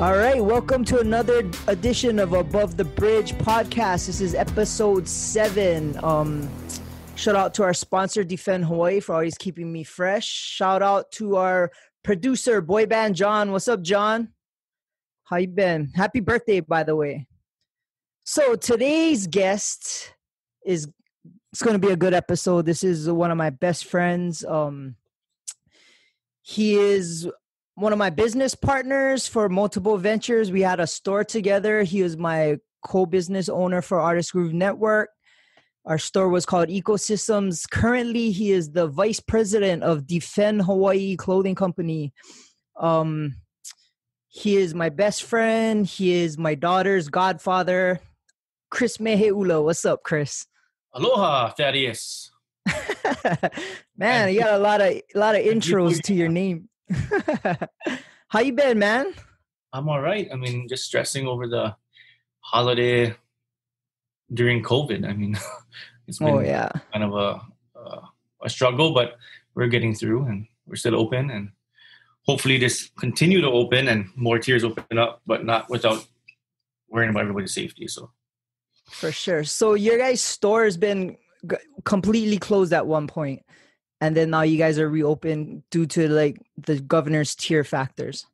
All right, welcome to another edition of Above the Bridge podcast. This is episode seven. Um, shout out to our sponsor, Defend Hawaii, for always keeping me fresh. Shout out to our producer, boy band John. What's up, John? How you been? Happy birthday, by the way. So today's guest is it's going to be a good episode. This is one of my best friends. Um, he is one of my business partners for multiple ventures. We had a store together. He was my co-business owner for Artist Groove Network. Our store was called Ecosystems. Currently, he is the vice president of Defend Hawaii Clothing Company. Um, he is my best friend. He is my daughter's godfather, Chris Meheula. What's up, Chris? Aloha, Thaddeus. man, you got a lot of a lot of intros to your name. How you been, man? I'm all right. I mean, just stressing over the holiday during COVID. I mean, it's been Oh yeah. kind of a, a a struggle, but we're getting through, and we're still open, and hopefully this continue to open and more tiers open up, but not without worrying about everybody's safety. So For sure. So your guys' store has been completely closed at one point, and then now you guys are reopened due to like the governor's tier factors.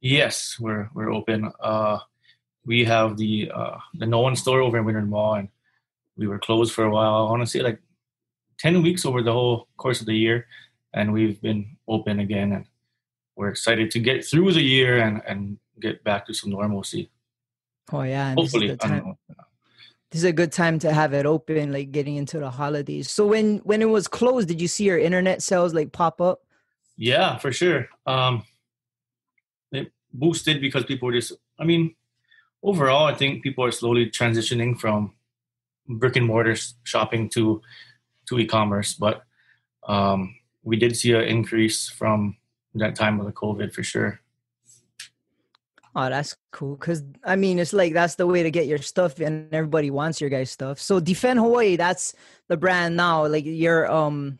yes, we're we're open. Uh, we have the uh, the No One store over in Windward Mall, and we were closed for a while. I want to say like ten weeks over the whole course of the year, and we've been open again, and we're excited to get through the year and and get back to some normalcy. Oh yeah. and this is Hopefully, the I don't time- know. This is a good time to have it open, like getting into the holidays. So when when it was closed, did you see your internet sales like pop up? Yeah, for sure. Um, it boosted because people were just. I mean, overall, I think people are slowly transitioning from brick and mortar shopping to to e-commerce. But um, we did see an increase from that time of the COVID for sure. Oh, that's cool. Cause I mean, it's like that's the way to get your stuff, and everybody wants your guys' stuff. So Defend Hawaii, that's the brand now. Like you're um,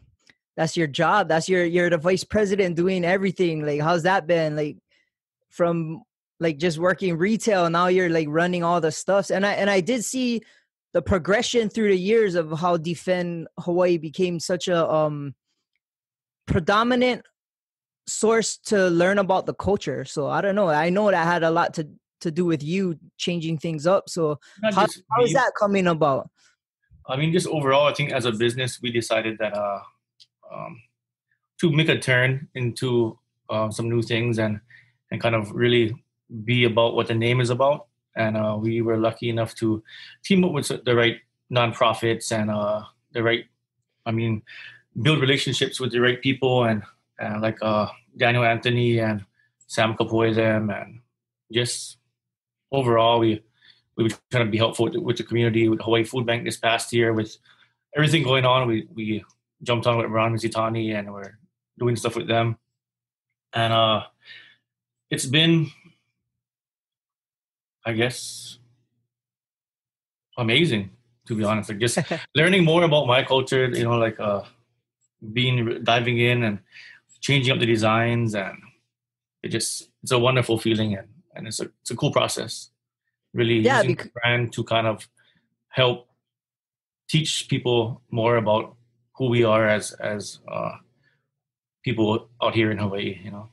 that's your job. That's your you're the vice president doing everything. Like how's that been? Like from like just working retail, now you're like running all the stuffs. And I and I did see the progression through the years of how Defend Hawaii became such a um predominant source to learn about the culture. So I don't know. I know that had a lot to to do with you changing things up. So Not how, how is that coming about? I mean, just overall, I think as a business, we decided that uh, um, to make a turn into uh, some new things and and kind of really be about what the name is about. And uh, we were lucky enough to team up with the right nonprofits and uh, the right, I mean, build relationships with the right people and, and like uh, Daniel Anthony and Sam Kapoy and just overall we we were trying to be helpful with the, with the community with Hawaii Food Bank this past year with everything going on. We we jumped on with Ron Mizutani and we're doing stuff with them, and uh, it's been, I guess, amazing to be honest. Like just learning more about my culture, you know, like uh, being diving in and changing up the designs, and it just it's a wonderful feeling and and it's a it's a cool process. Really Yeah, using bec- the brand to kind of help teach people more about who we are as as uh, people out here in Hawaii. You know.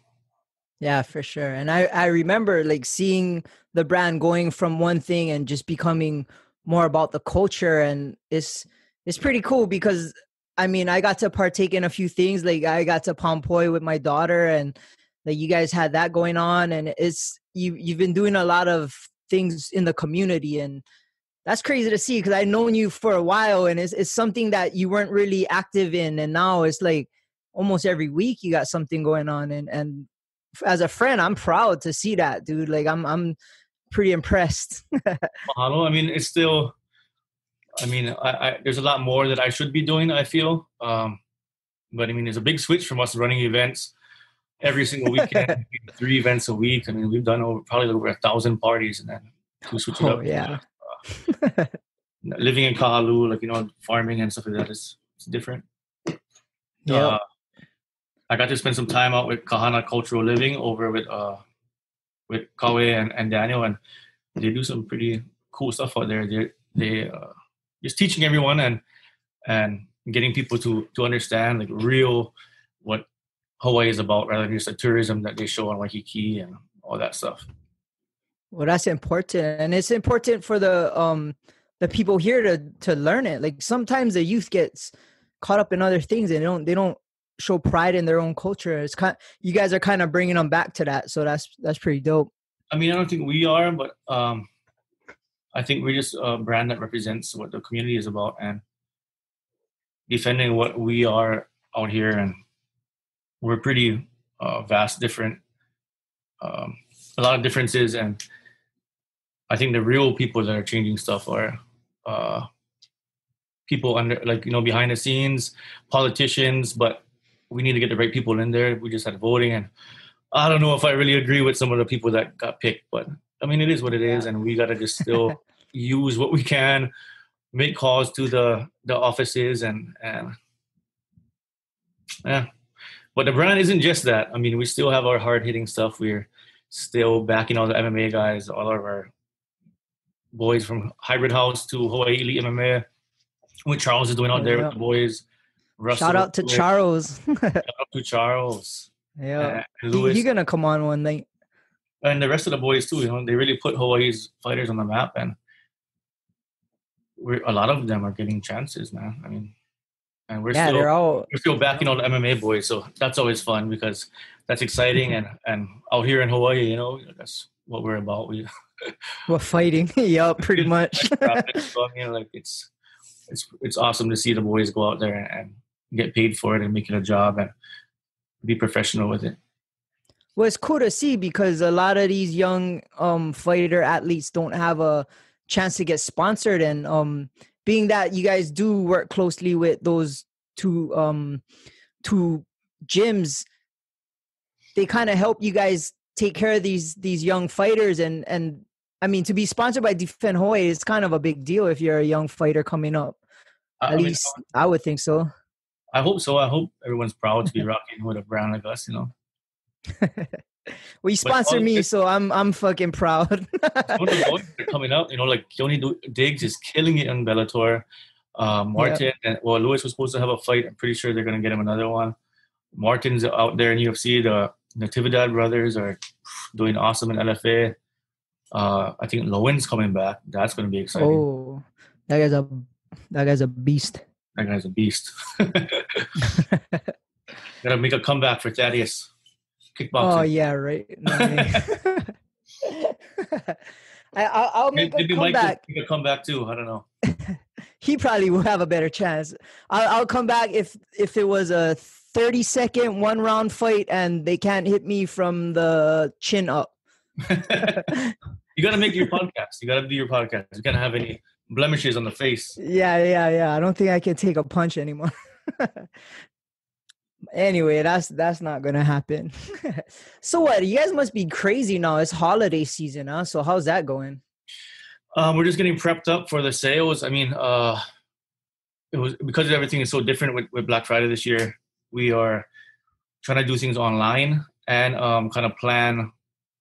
Yeah, for sure. And I I remember like seeing the brand going from one thing and just becoming more about the culture and it's it's pretty cool because I mean, I got to partake in a few things like I got to Pompoy with my daughter and like you guys had that going on and it's you you've been doing a lot of things in the community and that's crazy to see because I've known you for a while and it's it's something that you weren't really active in and now it's like almost every week you got something going on and and as a friend I'm proud to see that dude like I'm I'm pretty impressed. I mean, it's still. I mean, I, I, there's a lot more that I should be doing. I feel, um, but I mean, there's a big switch from us running events every single weekend, three events a week. I mean, we've done over probably over a thousand parties, and then to switch it Oh, up. yeah. uh, living in Kahalu, like you know, farming and stuff like that is it's different. yeah Uh, I got to spend some time out with Kahana Cultural Living over with uh, with Kawe and, and Daniel, and they do some pretty cool stuff out there. They they uh, just teaching everyone and and getting people to to understand like real what Hawaii is about rather than just the tourism that they show on Waikiki and all that stuff. Well, that's important, and it's important for the um the people here to to learn it. Like sometimes the youth gets caught up in other things and they don't they don't show pride in their own culture. It's kind you guys are kind of bringing them back to that, so that's that's pretty dope. I mean, I don't think we are, but um, I think we're just a brand that represents what the community is about and defending what we are out here, and we're pretty uh, vast, different, um, a lot of differences, and I think the real people that are changing stuff are uh, people under, like you know, behind the scenes, politicians, but we need to get the right people in there. We just had voting, and I don't know if I really agree with some of the people that got picked, but I mean, it is what it is, and we gotta just still use what we can, make calls to the the offices, and and yeah. But the brand isn't just that. I mean, we still have our hard hitting stuff. We're still backing all the MMA guys, all of our boys from Hybrid House to Hawaii Elite MMA. What Charles is doing out there yeah. with the boys. Russell, Shout out to Charles. Shout out to Charles. Yeah, He's he gonna come on one night. And the rest of the boys too. You know, they really put Hawaii's fighters on the map, and we're a lot of them are getting chances, man. I mean, and we're yeah, still they're all we're still backing all the MMA boys, so that's always fun because that's exciting. and and out here in Hawaii, you know, that's what we're about. We we're fighting, yeah, pretty much. I mean, like it's it's it's awesome to see the boys go out there and get paid for it and make it a job and be professional with it. Well, it's cool to see because a lot of these young um, fighter athletes don't have a chance to get sponsored, and um, being that you guys do work closely with those two um, two gyms, they kind of help you guys take care of these these young fighters and and I mean to be sponsored by Defend Hawaii is kind of a big deal if you're a young fighter coming up. At I least mean, I would think so. I hope so. I hope everyone's proud to be rocking with a brand like us, you know. well, you sponsor me, so I'm I'm fucking proud. coming up, you know, like Johnny Diggs is killing it in Bellator. Uh, Martin yeah. and well, Lewis was supposed to have a fight. I'm pretty sure they're gonna get him another one. Martin's out there in UFC. The Natividad brothers are doing awesome in LFA. Uh, I think Lowen's coming back. That's gonna be exciting. Oh, that guy's a that guy's a beast. That guy's a beast. Gotta make a comeback for Thaddeus. Kickboxing. Oh yeah, right. I, will make maybe, a comeback. Make a comeback too. I don't know. he probably will have a better chance. I'll, I'll come back if if it was a 30 second one round fight and they can't hit me from the chin up. you got to make your podcast. You got to do your podcast. You can't have any blemishes on the face. Yeah, yeah, yeah. I don't think I can take a punch anymore. Anyway, that's that's not gonna happen. so what? You guys must be crazy now. It's holiday season, huh? So how's that going? Um, we're just getting prepped up for the sales. I mean, uh, it was because everything is so different with, with Black Friday this year. We are trying to do things online and um, kind of plan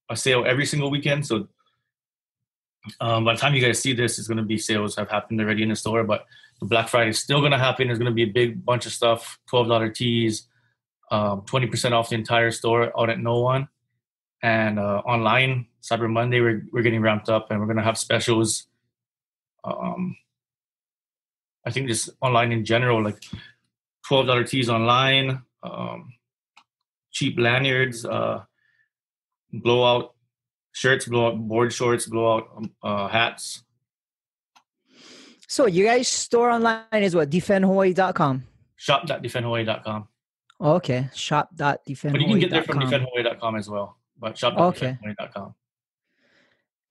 a sale every single weekend. So um, by the time you guys see this, it's going to be sales have happened already in the store, but the Black Friday is still going to happen. There's going to be a big bunch of stuff, $12 tees, um, 20% off the entire store out at no one. And uh, online, Cyber Monday, we're, we're getting ramped up and we're going to have specials. Um, I think just online in general, like $12 tees online, um, cheap lanyards, uh, blowout shirts, blow out board shorts, blow out um, uh, hats. So you guys store online is what defendhawaii.com. Shop.defendhawaii.com. Oh, okay. Shop.defendhawaii.com. But you can get there from defendhawaii.com as well. But shop.defendhawaii.com. Okay.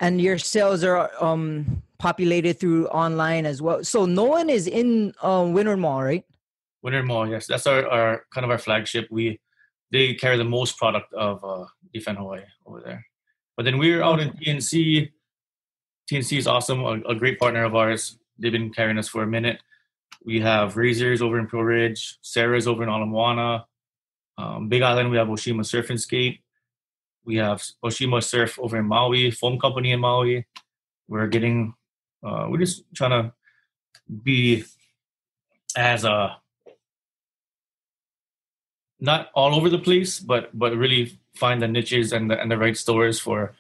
And your sales are um populated through online as well. So no one is in um Windward Mall, right? Windward Mall, yes. That's our, our kind of our flagship. We they carry the most product of uh, Defend Hawaii over there. But then we're out in T&C. T&C is awesome, a, a, great partner of ours. They've been carrying us for a minute. We have Razors over in Pearl Ridge, Sarah's over in Ala Moana. Um, Big Island, we have Oshima Surf and Skate. We have Oshima Surf over in Maui, foam company in Maui. We're getting, uh, we're just trying to be as a uh, not all over the place, but but really find the niches and the and the right stores for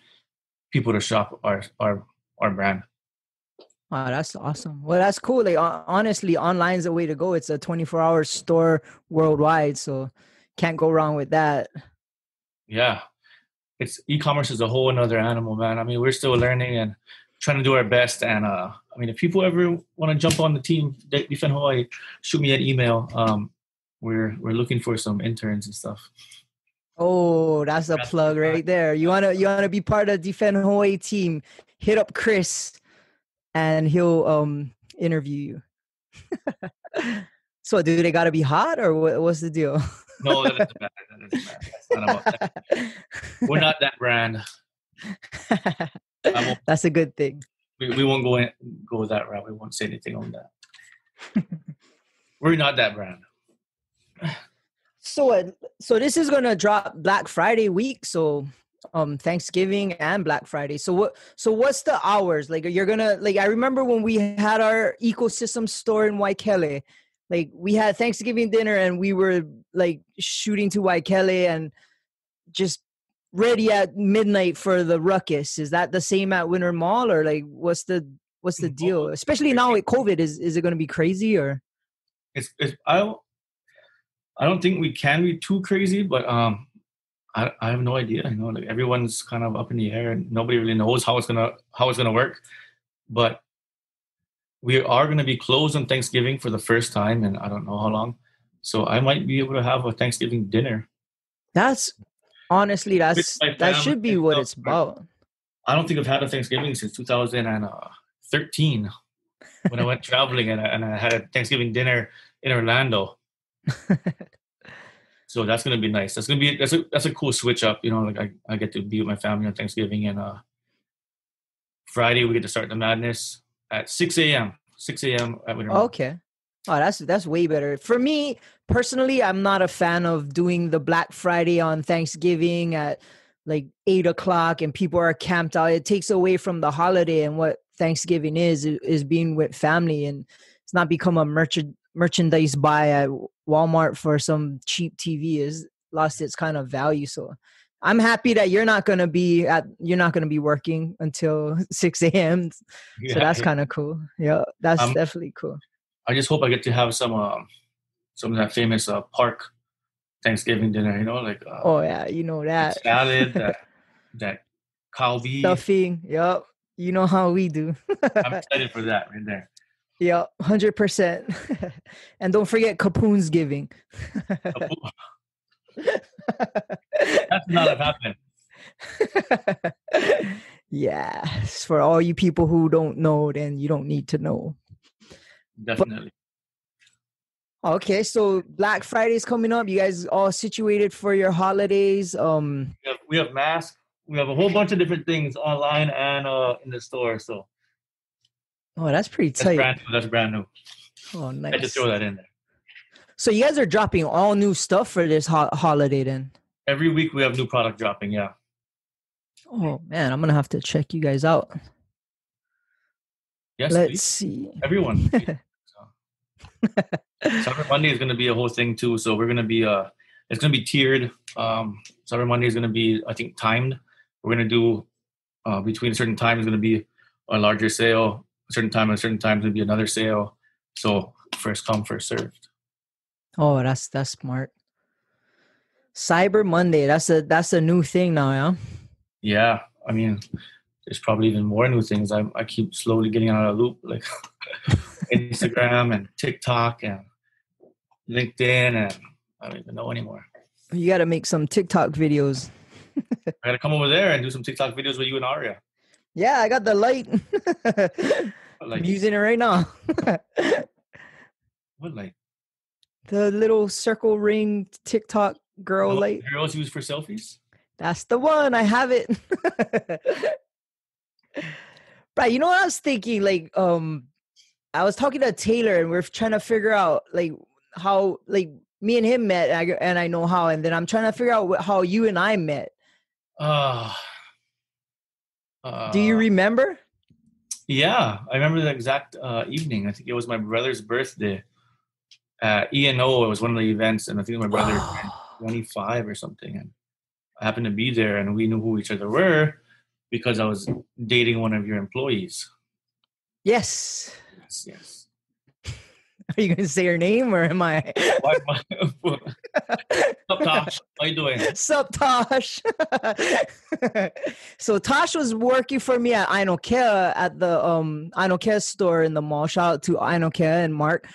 people to shop our our our brand. Wow, that's awesome. Well, that's cool. Like honestly, online's the way to go. It's a 24-hour store worldwide, so can't go wrong with that. Yeah, it's e-commerce is a whole another animal, man. I mean, we're still learning and trying to do our best. And uh, I mean, if people ever want to jump on the team, Defend Hawaii, shoot me an email. Um, we're we're looking for some interns and stuff. Oh, that's a plug right there. You wanna you wanna be part of Defend Hawaii team? Hit up Chris, and he'll um interview you. so, do they gotta be hot or what, what's the deal? no, that is bad. That is bad. Not that. We're not that brand. That's a good thing. We, we won't go in, go that route. We won't say anything on that. We're not that brand so uh, so this is gonna drop Black Friday week. So um Thanksgiving and Black Friday. So what so what's the hours? Like you're gonna like I remember when we had our ecosystem store in Waikele, like we had Thanksgiving dinner and we were like shooting to Waikele and just ready at midnight for the ruckus. Is that the same at Windward Mall or like what's the what's the deal? Especially now with COVID, is is it gonna be crazy or it's, it's I I don't think we can be too crazy, but um, I, I have no idea. You know, like everyone's kind of up in the air, and nobody really knows how it's gonna how it's gonna work. But we are gonna be closed on Thanksgiving for the first time, and I don't know how long. So I might be able to have a Thanksgiving dinner. That's honestly that's that should be what it's about. I don't think I've had a Thanksgiving since 2013 when I went traveling and I, and I had a Thanksgiving dinner in Orlando so that's gonna be nice. That's gonna be that's a that's a cool switch up. You know, like I, I get to be with my family on Thanksgiving and uh Friday we get to start the madness at six a.m. Six a.m. at Windward. Okay. Oh, that's that's way better. For me personally, I'm not a fan of doing the Black Friday on Thanksgiving at like eight o'clock and people are camped out. It takes away from the holiday and what Thanksgiving is is being with family and it's not become a merchant merchandise buy at Walmart for some cheap TV is lost its kind of value. So I'm happy that you're not gonna be at you're not gonna be working until six a.m. Yeah. So that's kind of cool. Yeah, that's um, definitely cool. I just hope I get to have some um, some of that famous uh, park Thanksgiving dinner. You know, like uh, oh yeah, you know that salad, that that kalbi stuffing. Yep, you know how we do. I'm excited for that right there. Yeah, hundred percent. And don't forget Capoon's giving. That's not have happened. yes, for all you people who don't know, then you don't need to know. Definitely. But, okay, so Black Friday's coming up. You guys all situated for your holidays? Um, we have, we have masks. We have a whole bunch of different things online and uh, in the store. So Oh, that's pretty tight. That's brand new. That's brand new. Oh, nice. I just throw that in there. So you guys are dropping all new stuff for this ho- holiday then? Every week we have new product dropping. Yeah. Oh man, I'm gonna have to check you guys out. Yes. Let's please. see. Everyone. Cyber Monday is gonna be a whole thing too. So we're gonna be uh, it's gonna be tiered. Um, Cyber Monday is gonna be I think timed. We're gonna do uh, between certain times gonna be a larger sale a certain time, a certain time to be another sale. So first come, first served. Oh, that's that's smart. Cyber Monday, that's a that's a new thing now, yeah. Yeah, I mean, there's probably even more new things. I I keep slowly getting out of the loop, like Instagram and TikTok and LinkedIn, and I don't even know anymore. You got to make some TikTok videos. I got to come over there and do some TikTok videos with you and Aria. Yeah, I got the light. I'm using it right now. what light? The little circle ring TikTok girl oh, light. Girls use for selfies. That's the one. I have it. right. you know what I was thinking? Like, um, I was talking to Taylor, and we are trying to figure out like how like me and him met, and I know how, and then I'm trying to figure out how you and I met. Uh, Do you uh, remember? Yeah, I remember the exact uh, evening. I think it was my brother's birthday. At ENO, it was one of the events, and I think my brother turned 25 or something. And I happened to be there, and we knew who each other were because I was dating one of your employees. yes. Yes, yes. Are you going to say her name or am I? Why, why, Up, Tosh, how you doing? Sup, Tosh? so Tosh was working for me at Inokea at the um Inokea store in the mall. Shout out to Inokea and Mark.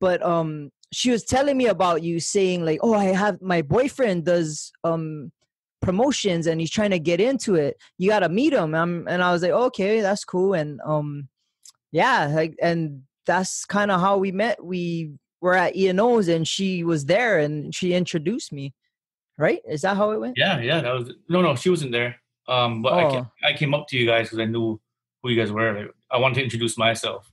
But um she was telling me about you saying like, oh, I have my boyfriend does um promotions and he's trying to get into it. You gotta meet him. Um, and I was like, okay, that's cool. And um yeah, like and that's kind of how we met. We were at ENO's and she was there and she introduced me. Right? Is that how it went? Yeah, yeah. That was no, no. She wasn't there. Um, but I, Oh. came, I came up to you guys because I knew who you guys were. Like, I wanted to introduce myself.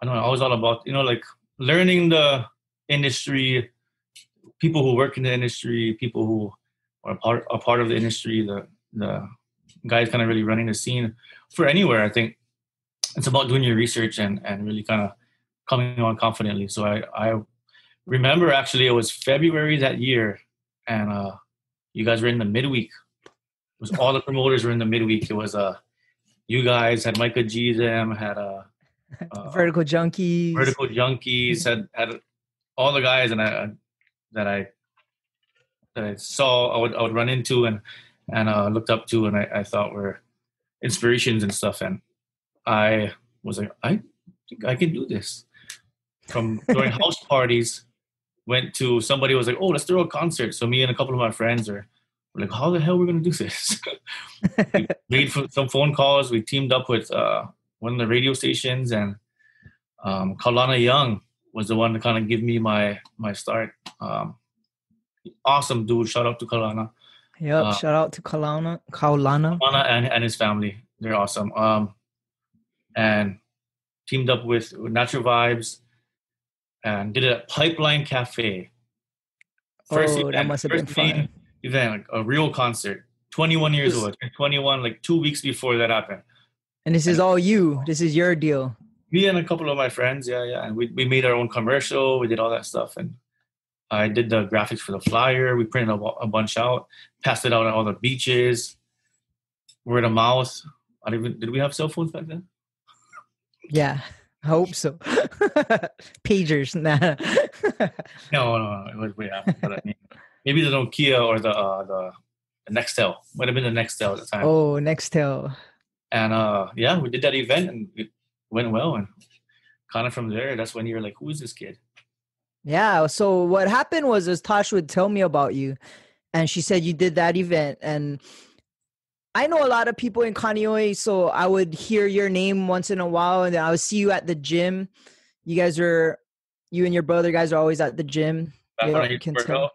I don't know. I was all about you know like learning the industry, people who work in the industry, people who are part a part of the industry. The the guys kind of really running the scene for anywhere. I think it's about doing your research and and really kind of coming on confidently. So I I remember actually it was February that year, and uh, you guys were in the midweek. It was all the promoters were in the midweek. It was uh, you guys had Micah G them had uh, uh Vertical junkies. Vertical Junkies had had all the guys and I that I that I saw I would I would run into and and uh, looked up to and I, I thought were inspirations and stuff and I was like I think I can do this. From during house parties, went to somebody was like, oh let's throw a concert. So me and a couple of my friends are we're like, how the hell are we gonna do this? we made some phone calls. We teamed up with uh, one of the radio stations, and um, Kalana Young was the one to kind of give me my my start. Um, awesome dude. Shout out to Kalana, Yep. Uh, Shout out to Kalana. Kaulana. Kalana and, and his family. They're awesome. Um, and teamed up with Natural Vibes, and did it at Pipeline Cafe. Oh, that must have been first fun. Event, like a real concert. 21 years old. 21, like two weeks before that happened. And this is all you. This is your deal. me and a couple of my friends, yeah, yeah, and we we made our own commercial. We did all that stuff, and I did the graphics for the flyer. We printed a, a bunch out, passed it out at all the beaches. Word of mouth. I even did we have cell phones back then? Yeah. I hope so. Pagers. Nah. No, no, no. It was way after. But I mean, maybe the Nokia or the uh, the, the Nextel might have been the Nextel at the time. oh, Nextel. And uh, yeah, we did that event and it went well. And kind of from there, that's when you're like, who is this kid? Yeah. So what happened was is Tosh would tell me about you and she said you did that event and I know a lot of people in Kaneohe, so I would hear your name once in a while and then I would see you at the gym. You guys are you and your brother guys are always at the gym. Yeah, when I you used to can work tell. out.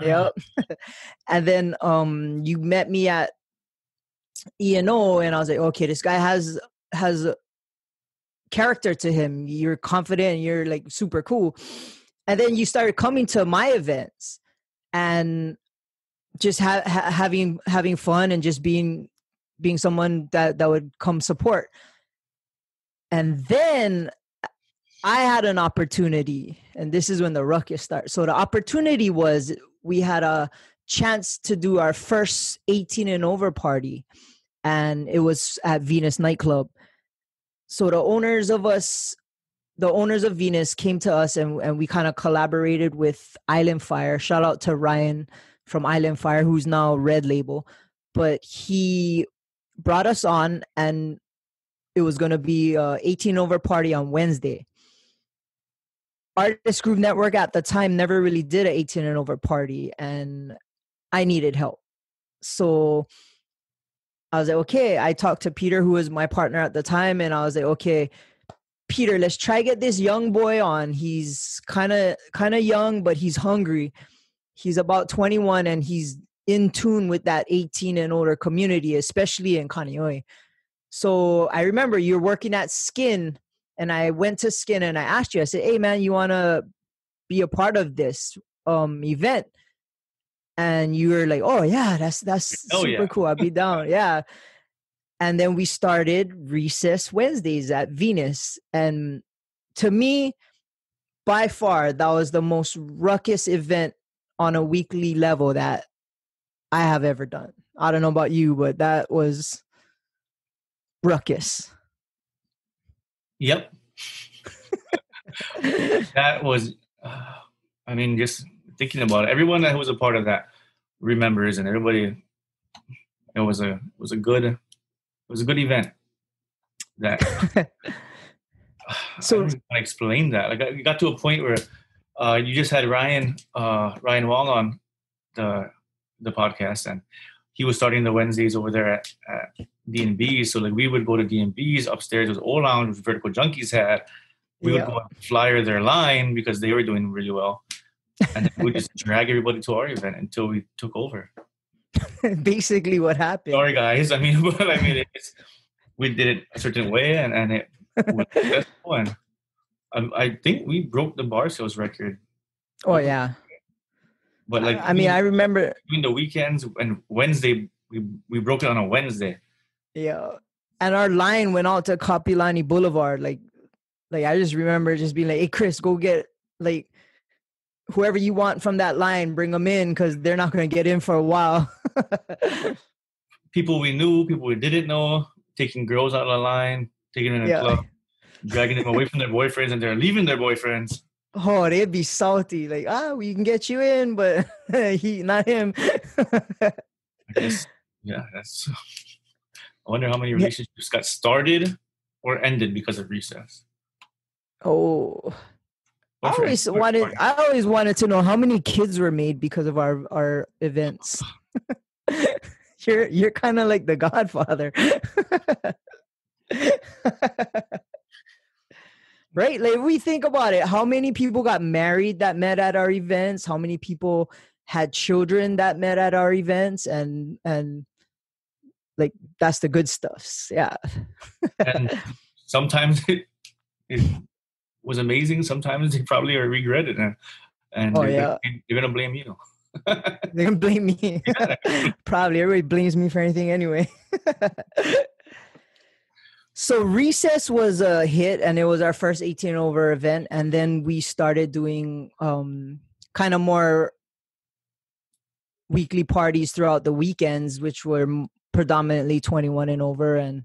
Yep. and then um you met me at ENO and I was like, okay, this guy has has character to him. You're confident, you're like super cool. And then you started coming to my events and just ha- ha- having having fun and just being being someone that that would come support. And then I had an opportunity, and this is when the ruckus starts. So the opportunity was we had a chance to do our first 18 and over party, and it was at Venus nightclub. So the owners of us, the owners of Venus came to us and, and we kind of collaborated with Island Fire. Shout out to Ryan from Island Fire, who's now Red Label. But he brought us on and it was going to be a 18 over party on Wednesday. Artist Groove Network at the time never really did an 18 and over party, and I needed help. So I was like, okay. I talked to Peter, who was my partner at the time, and I was like, okay, Peter, let's try get this young boy on. He's kind of kind of young, but he's hungry. He's about 21 and he's in tune with that 18 and older community, especially in Kaneohe. So I remember you're working at Skin, and I went to Skin and I asked you, I said, hey man, you want to be a part of this um event? and you were like, "Oh yeah, that's that's super yeah. cool. I'll be down." yeah. And then we started Recess Wednesdays at Venus, and to me, by far, that was the most ruckus event on a weekly level that I have ever done. I don't know about you, but that was ruckus. Yep. that was uh, i mean just thinking about it everyone that was a part of that remembers and everybody it was a was a good it was a good event that So- I explain that like it got to a point where uh you just had ryan uh ryan wong on the the podcast and he was starting the wednesdays over there at, at so like we would go to d&b's upstairs was old lounge which vertical junkies had we Yeah. would go and flyer their line because they were doing really well. And we just drag everybody to our event until we took over. Basically, what happened. Sorry guys. I mean I mean it's we did it a certain way and, and it was successful and um, I think we broke the bar sales record. Oh yeah. But like I mean, I remember. between the weekends and Wednesday we we broke it on a Wednesday. Yeah. And our line went out to Kapiolani Boulevard. Like, like I just remember just being like, "Hey, Chris, go get like whoever you want from that line, bring them in because they're not going to get in for a while." People we knew, people we didn't know, taking girls out of the line, taking in a Yeah. club, dragging them away from their boyfriends, and they're leaving their boyfriends. oh, they'd be salty. Like, ah, we can get you in, but he, not him. I guess, yeah, that's. I wonder how many relationships got started or ended because of recess. oh, I always wanted. I always wanted to know how many kids were made because of our our events. you're you're kind of like the Godfather, right? Like we think about it, how many people got married that met at our events? How many people had children that met at our events? And and like that's the good stuff. Yeah. and sometimes it, it was amazing. Sometimes they probably are regretted, and and Oh, they're, yeah. gonna, they're gonna blame you. They're gonna blame me. Probably everybody blames me for anything anyway. So recess was a hit and it was our first 18 over event and then we started doing um kind of more weekly parties throughout the weekends which were predominantly 21 and over and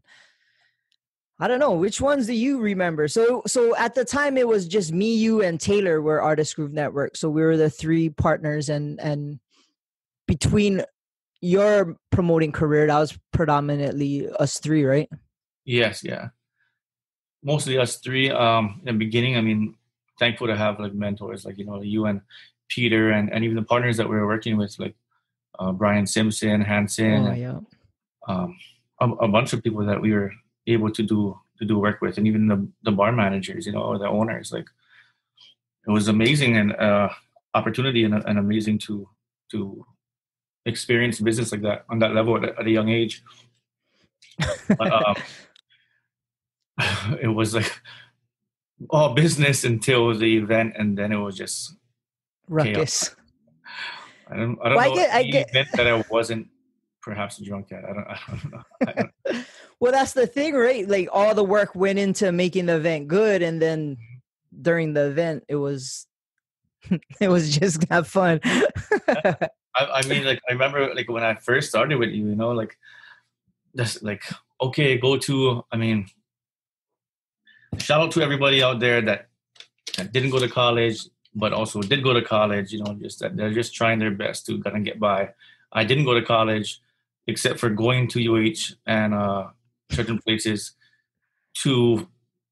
I don't know which ones do you remember. So so at the time it was just me, you, and Taylor were Artist Groove Network. So we were the three partners, and and between your promoting career, that was predominantly us three, right? Yes, yeah. Mostly us three. Um, in the beginning, I mean, thankful to have like mentors, like you know, you and Peter, and and even the partners that we were working with, like uh, Brian Simpson, Hansen, oh yeah, um, a, a bunch of people that we were able to do to do work with, and even the the bar managers, you know, or the owners. Like it was amazing and uh, opportunity and, and amazing to to experience business like that on that level at, a- at a young age. But, um, it was like all business until the event, and then it was just ruckus. I don't I don't Well, I know get- I get- event that I wasn't perhaps drunk at. I don't I don't know. I don't, Well, that's the thing, right? Like all the work went into making the event good, and then during the event, it was it was just have fun. I, I mean, like I remember, like when I first started with you, you know, like just like okay, go to. I mean, shout out to everybody out there that that didn't go to college, but also did go to college. You know, just that they're just trying their best to kind of get by. I didn't go to college, except for going to UH and uh, certain places to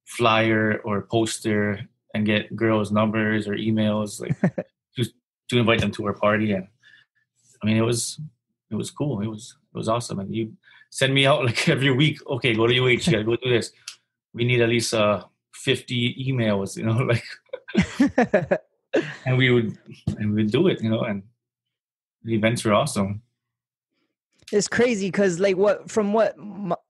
flyer or poster and get girls' numbers or emails, like to to invite them to our party and I mean, it was it was cool. It was it was awesome. And you send me out like every week. Okay, go to UH. You gotta go do this. We need at least uh fifty emails. You know, like, and we would and we would do it. You know, and the events were awesome. it's crazy because like what from what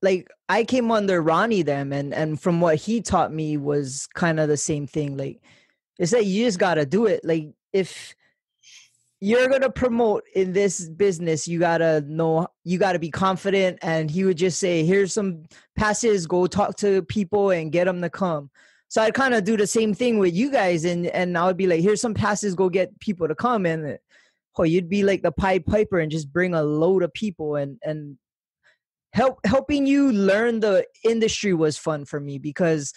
like i came under ronnie them and and from what he taught me was kind of the same thing like it's that you just gotta do it like if you're gonna promote in this business you gotta know you gotta be confident and he would just say here's some passes go talk to people and get them to come. So i'd kind of do the same thing with you guys and and i would be like here's some passes go get people to come and oh you'd be like the pied piper and just bring a load of people and and help helping you learn the industry was fun for me because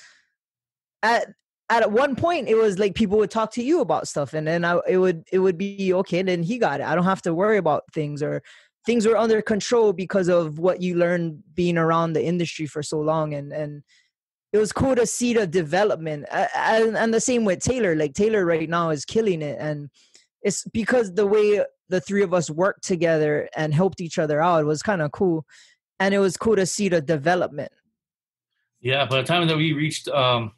at at one point it was like people would talk to you about stuff and then I, it would it would be okay then he got it. I don't have to worry about things or things were under control because of what you learned being around the industry for so long and and it was cool to see the development and, and the same with taylor. Like taylor right now is killing it and it's because the way the three of us worked together and helped each other out was kind of cool and it was cool to see the development. Yeah by the time that we reached um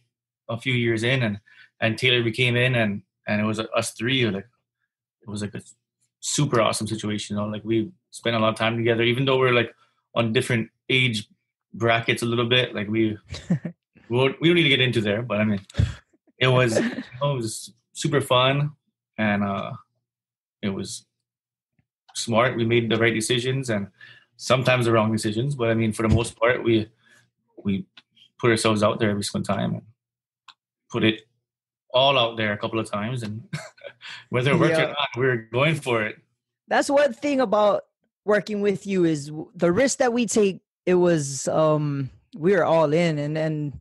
a few years in, and and Taylor became in, and and it was us three. Like it was like a super awesome situation. You know, like we spent a lot of time together, even though we're like on different age brackets a little bit. Like we we don't need to get into there, but I mean, it was you know, it was super fun, and uh it was smart. We made the right decisions, and sometimes the wrong decisions. But I mean, for the most part, we we put ourselves out there every single time. Put it all out there a couple of times, and whether it works yeah. or not, we're going for it. That's one thing about working with you is the risk that we take. It was um we were all in, and and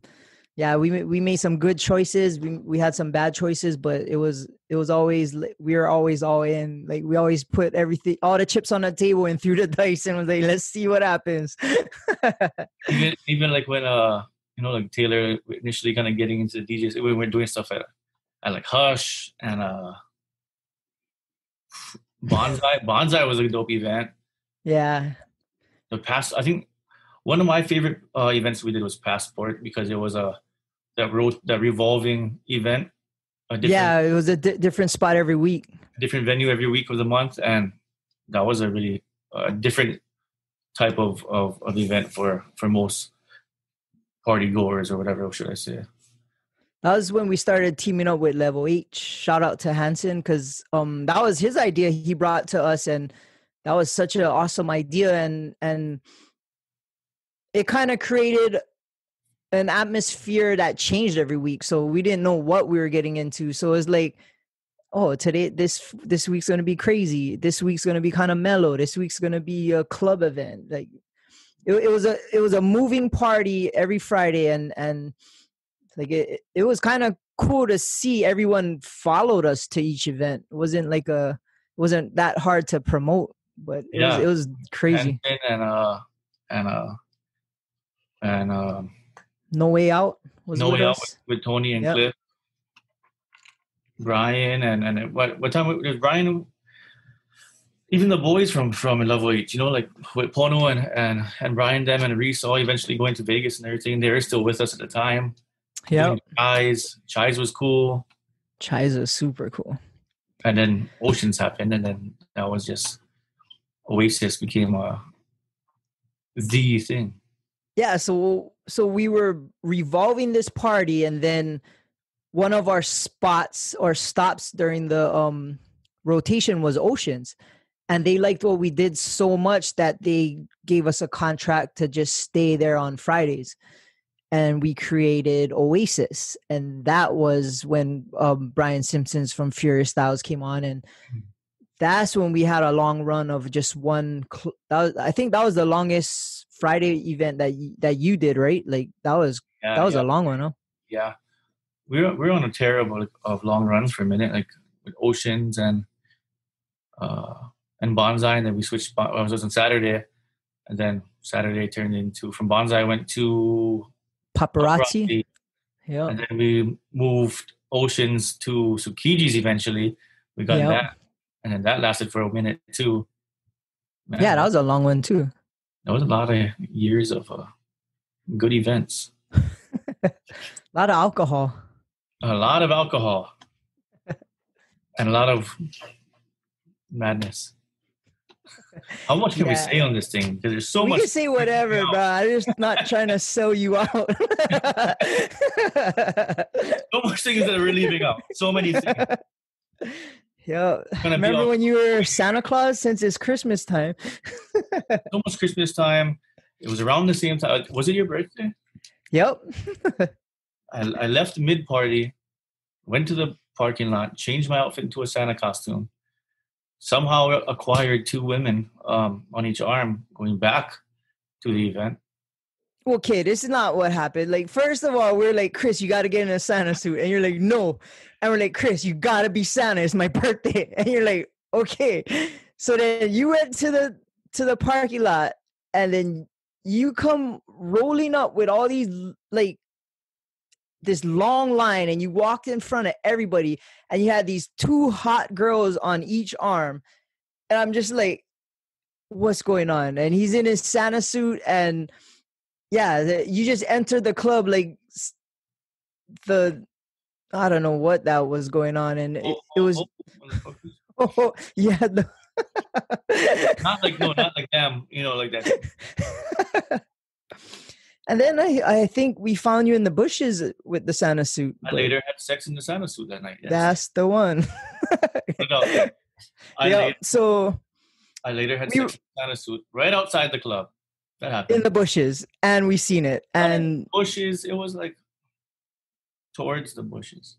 yeah, we we made some good choices. We we had some bad choices, but it was it was always we were always all in. Like we always put everything, all the chips on the table, and threw the dice, and was like, let's see what happens. even even like when uh you know, like Taylor initially kind of getting into the DJs. We were doing stuff at, at like Hush and uh Bonsai. Bonsai was a dope event. Yeah. The past, I think one of my favorite uh, events we did was Passport because it was a that road that revolving event. yeah, it was a di- different spot every week. Different venue every week of the month, and that was a really uh, different type of, of, of event for for most party goers or whatever should I say. That was when we started teaming up with Level H. Shout out to Hanson because um that was his idea he brought to us and that was such an awesome idea and and it kind of created an atmosphere that changed every week. So we didn't know what we were getting into. So it was like, oh, today this this week's gonna be crazy. This week's gonna be kind of mellow. This week's gonna be a club event. Like it, it was a it was a moving party every Friday, and and like it it was kind of cool to see everyone followed us to each event. It wasn't like a it wasn't that hard to promote, but it yeah. was it was crazy. And, and uh and uh and um no way out was no way us. out with, with, Tony and yep. Cliff, Brian and and what what time was Brian even the boys from from Level H, you know, like with Pono and and and Brian, them and Reese, all eventually going to Vegas and everything. They were still with us at the time. Yeah, Chais, Chais was cool. Chais was super cool. And then Oceans happened, and then that was just Oasis became a the thing. Yeah, so so we were revolving this party, and then one of our spots or stops during the um rotation was Oceans and they liked what we did so much that they gave us a contract to just stay there on Fridays. And we created Oasis, and that was when um, Brian Simpsons from Furious Styles came on, and hmm. that's when we had a long run of just one. Cl- was, I think that was the longest Friday event that you, that you did, right? Like that was yeah, that was yeah. a long one, huh? Yeah, we're we were on a tear of, of long runs for a minute, like with Oceans and uh, and bonsai, and then we switched. I was on Saturday, and then Saturday turned into from bonsai. I went to paparazzi. paparazzi yeah, and then we moved oceans to Tsukiji's eventually. We got yep. that, and then that lasted for a minute too. Man, yeah, that was a long one too. That was a lot of years of uh, good events. a lot of alcohol. A lot of alcohol. and a lot of madness. How much can yeah. we say on this thing? Because there's so we much. We can say whatever, bro. I'm just not trying to sell you out. so much things that we're leaving out. So many things. Yeah. Remember when you were Santa Claus since it's Christmas time? Almost Christmas time. It was around the same time. Uh, was it your birthday? Yep. I, I left mid party, went to the parking lot, changed my outfit into a Santa costume. Somehow acquired two women um, on each arm going back to the event. okay, this is not what happened. Like, first of all, we're like, Chris, you got to get in a Santa suit. And you're like, no. And we're like, Chris, you got to be Santa. It's my birthday. And you're like, okay. So then you went to the to the parking lot and then you come rolling up with all these like this long line and you walked in front of everybody and you had these two hot girls on each arm and i'm just like what's going on and he's in his santa suit and yeah you just entered the club like the i don't know what that was going on and it, it oh, oh, was oh, oh, yeah the, not like no, not like them. You know, like that. and then I, I think we found you in the bushes with the Santa suit. I later had sex in the Santa suit that night. Yes. That's the one. Put it. I, yeah. later, So I later had We sex in the Santa suit right outside the club. That happened. in the bushes, and we seen it. And bushes. It was like towards the bushes.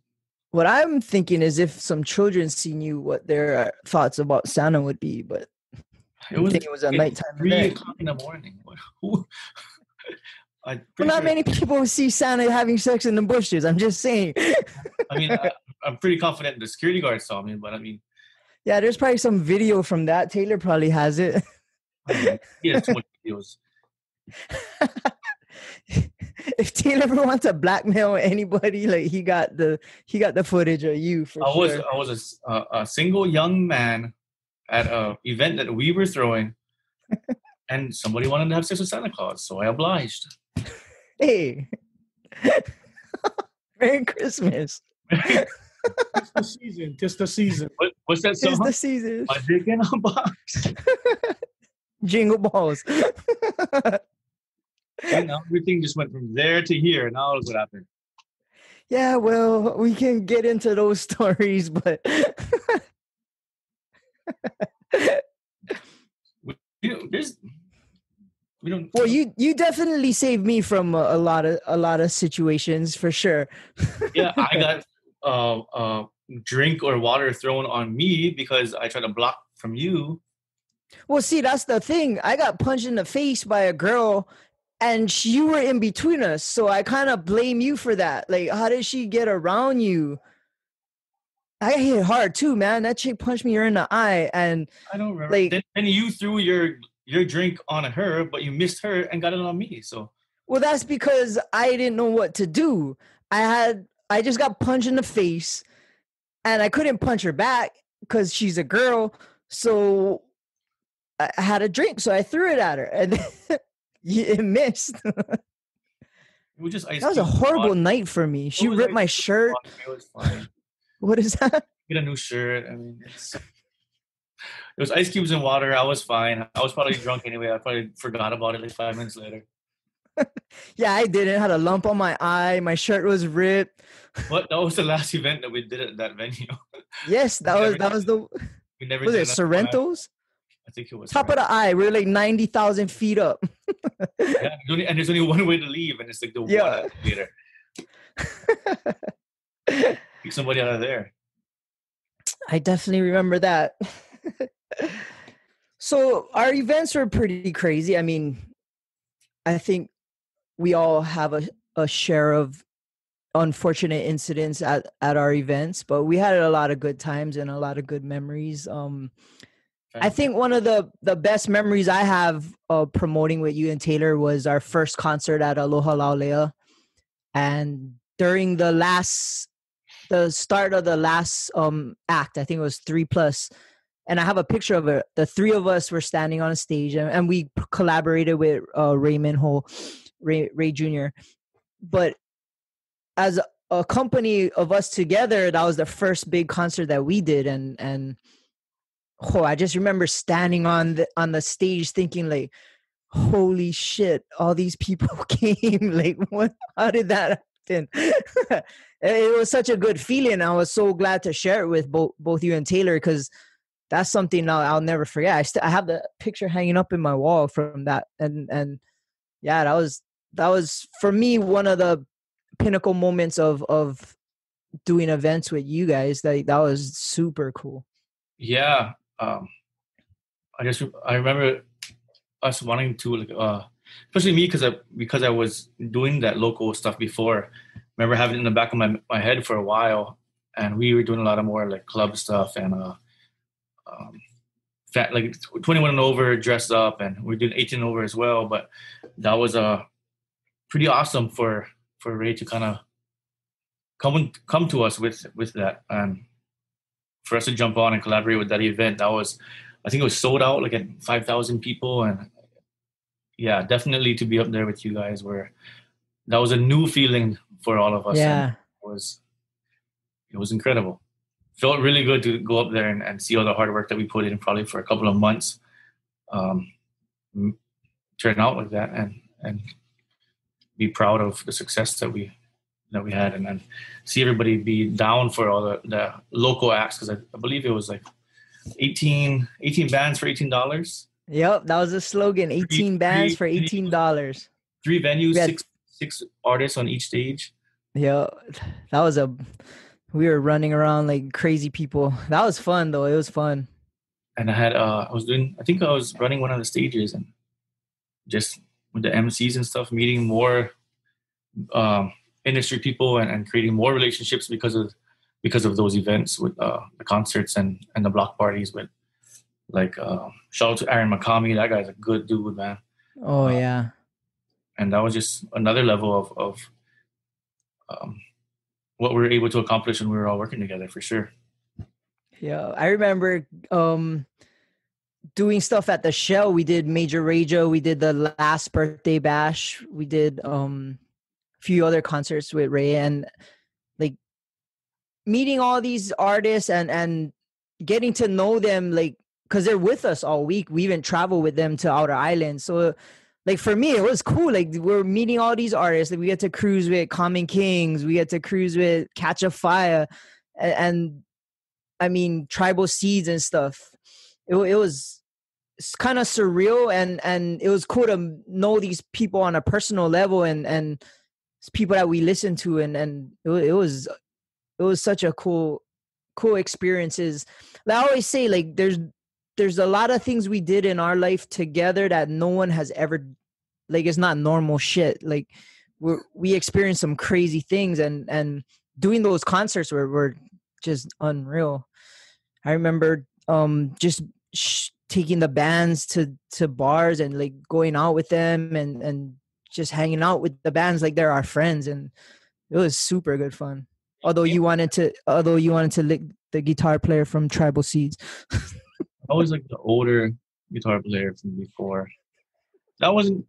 what I'm thinking is, if some children seen you, what their uh, thoughts about Santa would be. But It I was think it was a nighttime three o'clock in the morning. Who? I Well, not many people see Santa having sex in the bushes. I'm just saying. I mean, I, I'm pretty confident the security guard saw me, but I mean, yeah, there's probably some video from that. Taylor probably has it. I mean he has too much videos. if Taylor ever wants to blackmail anybody, like he got the he got the footage of you for I was sure. I was a, a single young man at a event that we were throwing, and somebody wanted to have sex with Santa Claus, so I obliged. Hey, Merry Christmas! It's the season. Just the season. What, what's that It's song? the season. My dick in a box. Jingle balls. And now everything just went from there to here. Now look what happened. yeah, well, we can get into those stories, but You know, there's we don't. well, you you definitely saved me from a, a lot of a lot of situations for sure. yeah, I got uh, uh, drink or water thrown on me because I tried to block from you. Well, see, that's the thing. I got punched in the face by a girl, and she, you were in between us. So I kind of blame you for that. Like, how did she get around you? I hit hard too, man. That chick punched me in the eye, and I don't remember. Like- then, then you threw your your drink on her, but you missed her and got it on me. So well, that's because I didn't know what to do. I had, I just got punched in the face, and I couldn't punch her back because she's a girl. So I had a drink, so I threw it at her, and it missed. it was just. That was a horrible water. night for me. She ripped my shirt. It was fine. What is that? Get a new shirt. I mean, it's, it was ice cubes and water. I was fine. I was probably drunk anyway. I probably forgot about it like five minutes later. Yeah, I didn't. Had a lump on my eye. My shirt was ripped. What? that was the last event that we did at that venue. Yes, that was that was the We never was did it. Sorrento's? I think it was Top of the eye. We are like ninety thousand feet up. Yeah, and there's only one way to leave, and it's like the Yeah. one elevator. Get somebody out of there. I definitely remember that. So our events were pretty crazy. I mean, I think we all have a, a share of unfortunate incidents at, at our events, but we had a lot of good times and a lot of good memories. Um, I think one of the the best memories I have of promoting with you and Taylor was our first concert at Aloha Laulea, and during the last the start of the last um act, I think it was three plus, and I have a picture of it. The three of us were standing on a stage, and, and we collaborated with uh, Raymond Ho, Ray, Ray Jr. But as a, a company of us together, that was the first big concert that we did, and and oh, I just remember standing on the on the stage thinking like, holy shit, all these people came. like, what? How did that happen? it was such a good feeling. I was so glad to share it with both both you and Taylor because that's something I'll, I'll never forget. I still I have the picture hanging up in my wall from that, and and yeah, that was that was for me one of the pinnacle moments of of doing events with you guys. That that was super cool. Yeah, um, I just I remember us wanting to like uh especially me because I because I was doing that local stuff before. Remember having it in the back of my my head for a while, and we were doing a lot of more like club stuff and uh, um, fat, like 21 and over dressed up, and we are doing 18 and over as well. But that was uh pretty awesome for for Ray to kind of come come to us with with that and for us to jump on and collaborate with that event. That was I think it was sold out like at 5,000 people and yeah, definitely to be up there with you guys where that was a new feeling for all of us. Yeah. it was it was incredible. Felt really good to go up there and, and see all the hard work that we put in probably for a couple of months. Um, turn out like that and and be proud of the success that we that we had and then see everybody be down for all the, the local acts because I, I, believe it was like 18 18 bands for 18 dollars Yep, that was the slogan. 18 three, bands three, for $18. Three venues, had, six six artists on each stage. Yeah, that was a we were running around like crazy people. That was fun though. It was fun. And I had uh I was doing I think I was running one of the stages and just with the MCs and stuff, meeting more um industry people and, and creating more relationships because of because of those events with uh the concerts and and the block parties with like uh, shout out to Aaron McCamey. That guy's a good dude, man. Oh uh, yeah. And that was just another level of of um, what we were able to accomplish when we were all working together for sure. Yeah, I remember um, doing stuff at the shell. We did Major Rajo. We did the last birthday bash. We did um, a few other concerts with Ray and like meeting all these artists and and getting to know them like because they're with us all week. We even travel with them to outer islands. So like for me, it was cool. Like we're meeting all these artists. Like we get to cruise with Common Kings. We get to cruise with Catch a Fire, and, and I mean Tribal Seeds and stuff. It, it was it's kind of surreal, and and it was cool to know these people on a personal level, and and people that we listen to, and and it, it was it was such a cool cool experiences. Like I always say, like there's there's a lot of things we did in our life together that no one has ever like it's not normal shit. Like we we experienced some crazy things and and doing those concerts were, were just unreal. I remember um just sh- taking the bands to to bars and like going out with them and and just hanging out with the bands like they're our friends and it was super good fun. Although you wanted to although you wanted to lick the guitar player from tribal seeds always like the older guitar player from before. That wasn't.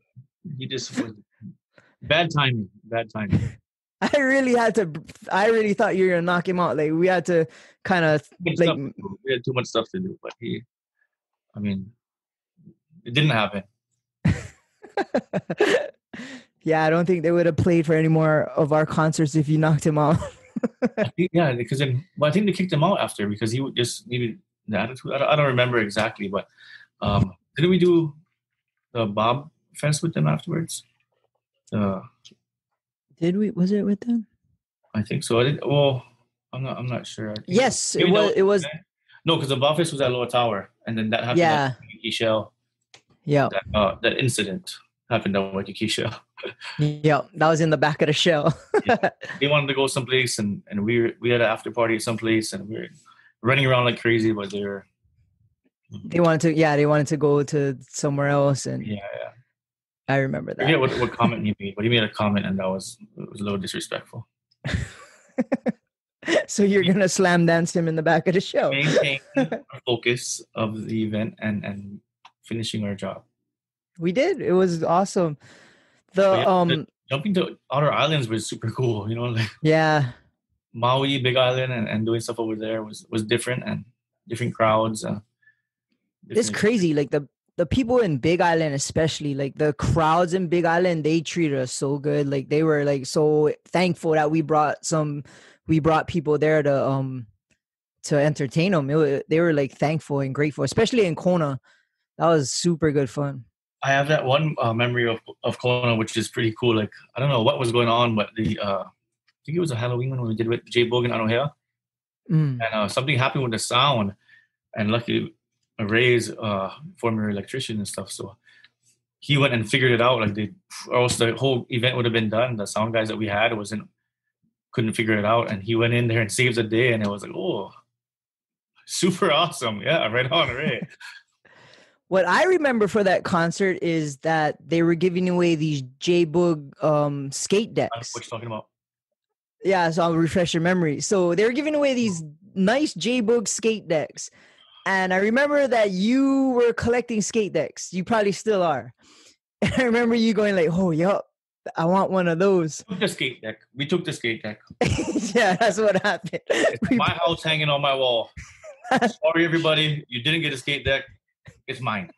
He just was bad timing. Bad timing. I really had to. I really thought you were gonna knock him out. Like we had to kind of like. We had too much stuff to do, but he. I mean, it didn't happen. yeah, I don't think they would have played for any more of our concerts if you knocked him out. yeah, because then, well, I think they kicked him out after because he would just needed the attitude. I don't, I don't remember exactly, but um, didn't we do the Bob Fest with them afterwards? Uh, Did we? Was it with them? I think so. I did. Well, I'm not. I'm not sure. Yes, it was. It was. No, because the Bob Fest was at Aloha Tower, and then that happened. Yeah. At Shell. Yeah. That, uh, that incident happened at Waikiki Shell. yeah, that was in the back of the shell. yeah. They wanted to go someplace, and and we we had an after party someplace, and we were running around like crazy, but they were. They wanted to, yeah, they wanted to go to somewhere else, and yeah, yeah. I remember that. Yeah, what, what comment he made, but he made a comment, and that was was a little disrespectful. so you're gonna slam dance him in the back of the show. Maintain our focus of the event and and finishing our job. We did. It was awesome. The yeah, um the jumping to outer islands was super cool. You know, like yeah, Maui, Big Island, and, and doing stuff over there was was different and different crowds. Uh, different it's crazy. Like the the people in Big Island, especially like the crowds in Big Island, they treated us so good. Like they were like so thankful that we brought some, we brought people there to um to entertain them. It, wa- they were like thankful and grateful, especially in Kona. That was super good fun. I have that one uh, memory of of Kona, which is pretty cool. Like I don't know what was going on, but the uh, I think it was a Halloween one when we did with Jay Bogan on O'Hare, Mm. and uh, something happened with the sound, and lucky Ray's uh, former electrician and stuff, so he went and figured it out. Like they, or else the whole event would have been done. The sound guys that we had wasn't couldn't figure it out, and he went in there and saved the day, and it was like, oh, super awesome, yeah, right on, Ray. What I remember for that concert is that they were giving away these J Boog um, skate I don't know decks. what you talking about? Yeah, so I'll refresh your memory. So they were giving away these nice J Boog skate decks. And I remember that you were collecting skate decks. You probably still are. And I remember you going like, oh, yup, I want one of those. took the skate deck. We took the skate deck. yeah, that's what happened. We- my house hanging on my wall. Sorry, everybody. You didn't get a skate deck. It's mine.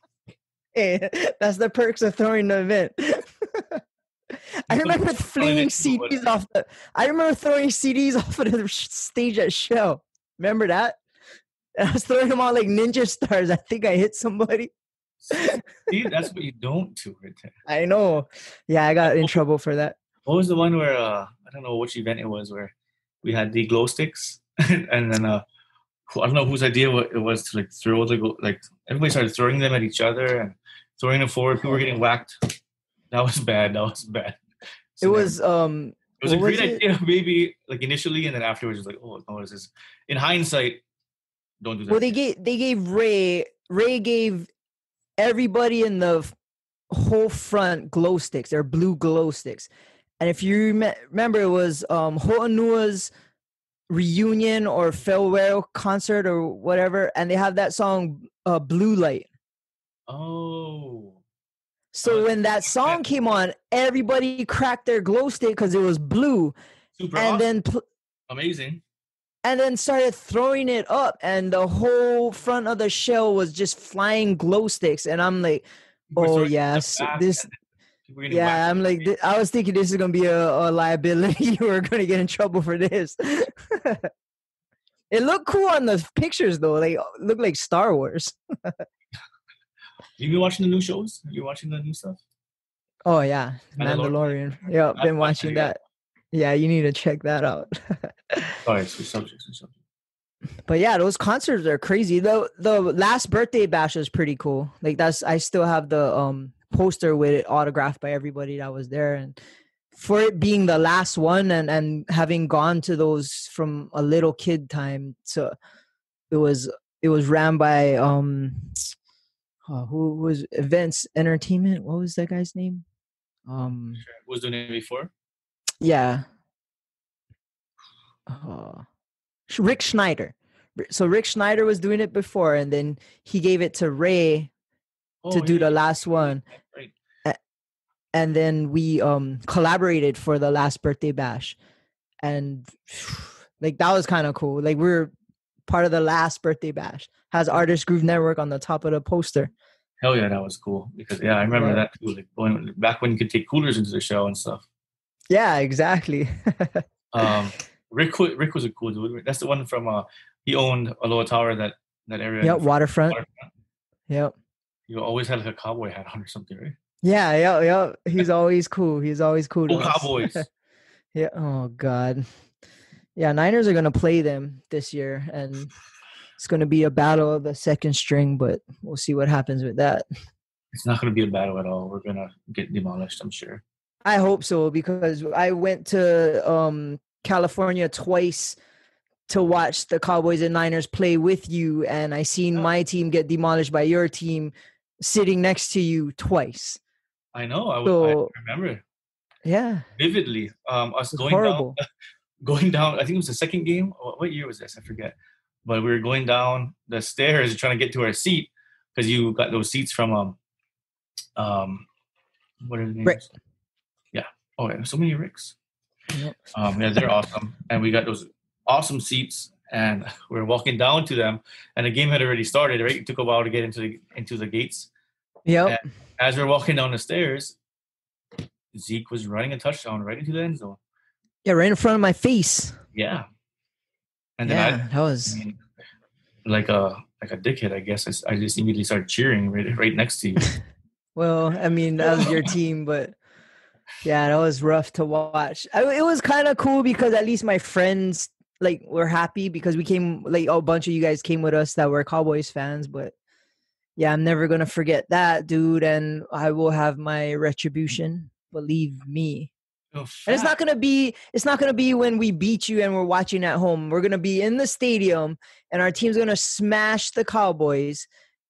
Hey, that's the perks of throwing the event. I remember flinging CDs off the. I remember throwing CDs off of the stage at show. Remember that? And I was throwing them out like ninja stars. I think I hit somebody. See, that's what you don't do right there. I know. Yeah, I got in trouble for that. What was the one where uh, I don't know which event it was where we had the glow sticks and then uh, I don't know whose idea it was to like throw the glow, like everybody started throwing them at each other and throwing them forward. People were getting whacked. That was bad. That was bad. It So then- was um It was a What was great idea, maybe like initially, and then afterwards, it's like, oh no, this is. In hindsight, don't do that. well they gave they gave Ray Ray gave everybody in the whole front glow sticks. They're blue glow sticks. And if you rem- remember it was um Ho'anua's reunion or farewell concert or whatever and they have that song uh Blue Light. oh, So when that song came on, everybody cracked their glow stick because it was blue, super and awesome. then pl- amazing. and then started throwing it up, and the whole front of the shell was just flying glow sticks, and I'm like, oh yes, this and people were getting yeah. I'm like, thi- I was thinking this is gonna be a, a liability. We're gonna get in trouble for this. it looked cool on the pictures though, like looked like Star Wars. You been watching the new shows? You watching the new stuff? Oh yeah, Mandalorian. Mandalorian. Yeah, I've been watching that. Yeah, you need to check that out. Sorry, switch subjects. Switch subjects. But yeah, those concerts are crazy. The the last birthday bash was pretty cool. Like that's I still have the um poster with it autographed by everybody that was there and for it being the last one and and having gone to those from a little kid time to it was it was ran by um uh, who was events entertainment what was that guy's name um was doing it before? yeah. Uh, Rick Schneider. So Rick Schneider was doing it before, and then he gave it to Ray to Oh, do yeah, the last one, Right. and then we um collaborated for the last birthday bash, and like that was kind of cool. Like we are part of the last birthday bash. Has Artist Groove Network on the top of the poster. Hell yeah, that was cool because yeah, I remember Yeah. that too. Like going back when you could take coolers into the show and stuff. Yeah, exactly. Um, Rick, Rick was a cool dude. That's the one from uh, he owned Aloha Tower that that area. yep, waterfront. Waterfront. Yep. You always had like a cowboy hat on or something, right? Yeah, yeah, yeah. He's always cool. He's always cool. Oh. Cowboys. Yeah. Oh God. Yeah, Niners are gonna play them this year, and it's gonna be a battle of the second string. But we'll see what happens with that. it's not going to be a battle at all. We're gonna get demolished, I'm sure. I hope so because I went to um, California twice to watch the Cowboys and Niners play with you, and I seen Oh. my team get demolished by your team sitting next to you twice. I know. I, So- I remember Yeah, vividly. Um, us going horrible. down, going down. I think it was the second game. What year was this? I forget. But we were going down the stairs trying to get to our seat because you got those seats from um um what are the names? Rick. Yeah. Oh, yeah. So many Ricks. Yep. Um, yeah, they're awesome, and we got those awesome seats, and we are walking down to them, and the game had already started. Right, it took a while to get into the into the gates, Yep. As we're walking down the stairs, Zeke was running a touchdown right into the end zone. Yeah, right in front of my face. Yeah. And then Yeah, that I, I was mean, like a like a dickhead, I guess. I just immediately started cheering right right next to you. well. I mean, that was your team, but yeah, that was rough to watch. I, it was kind of cool because at least my friends like were happy because we came like a bunch of you guys came with us that were Cowboys fans, but. Yeah, I'm never gonna forget that, dude, and I will have my retribution. Believe me. Oh, And it's not gonna be it's not gonna be when we beat you and we're watching at home. We're gonna be in the stadium and our team's gonna smash the Cowboys,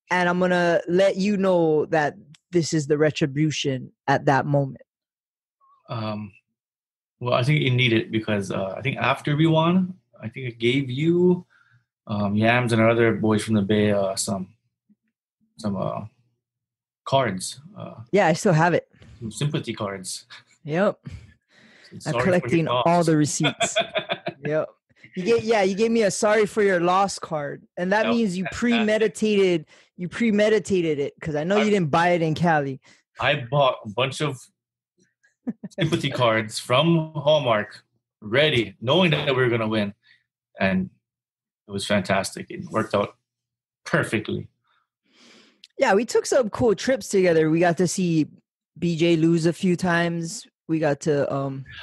and I'm gonna let you know that this is the retribution at that moment. Um, well, I think you need it because uh, I think after we won, I think it gave you, um, Yams and our other boys from the Bay uh, some some uh, cards, uh, Yeah, I still have it. some sympathy cards. Yep. Uh, sorry I'm collecting all the receipts. yep. You get yeah, you gave me a sorry for your loss card. And that That was means you premeditated you premeditated it because I know I- you didn't buy it in Cali. I bought a bunch of sympathy cards from Hallmark, ready, knowing that we were going to win, and it was fantastic. It worked out perfectly. Yeah, we took some cool trips together. We got to see BJ lose a few times. We got to um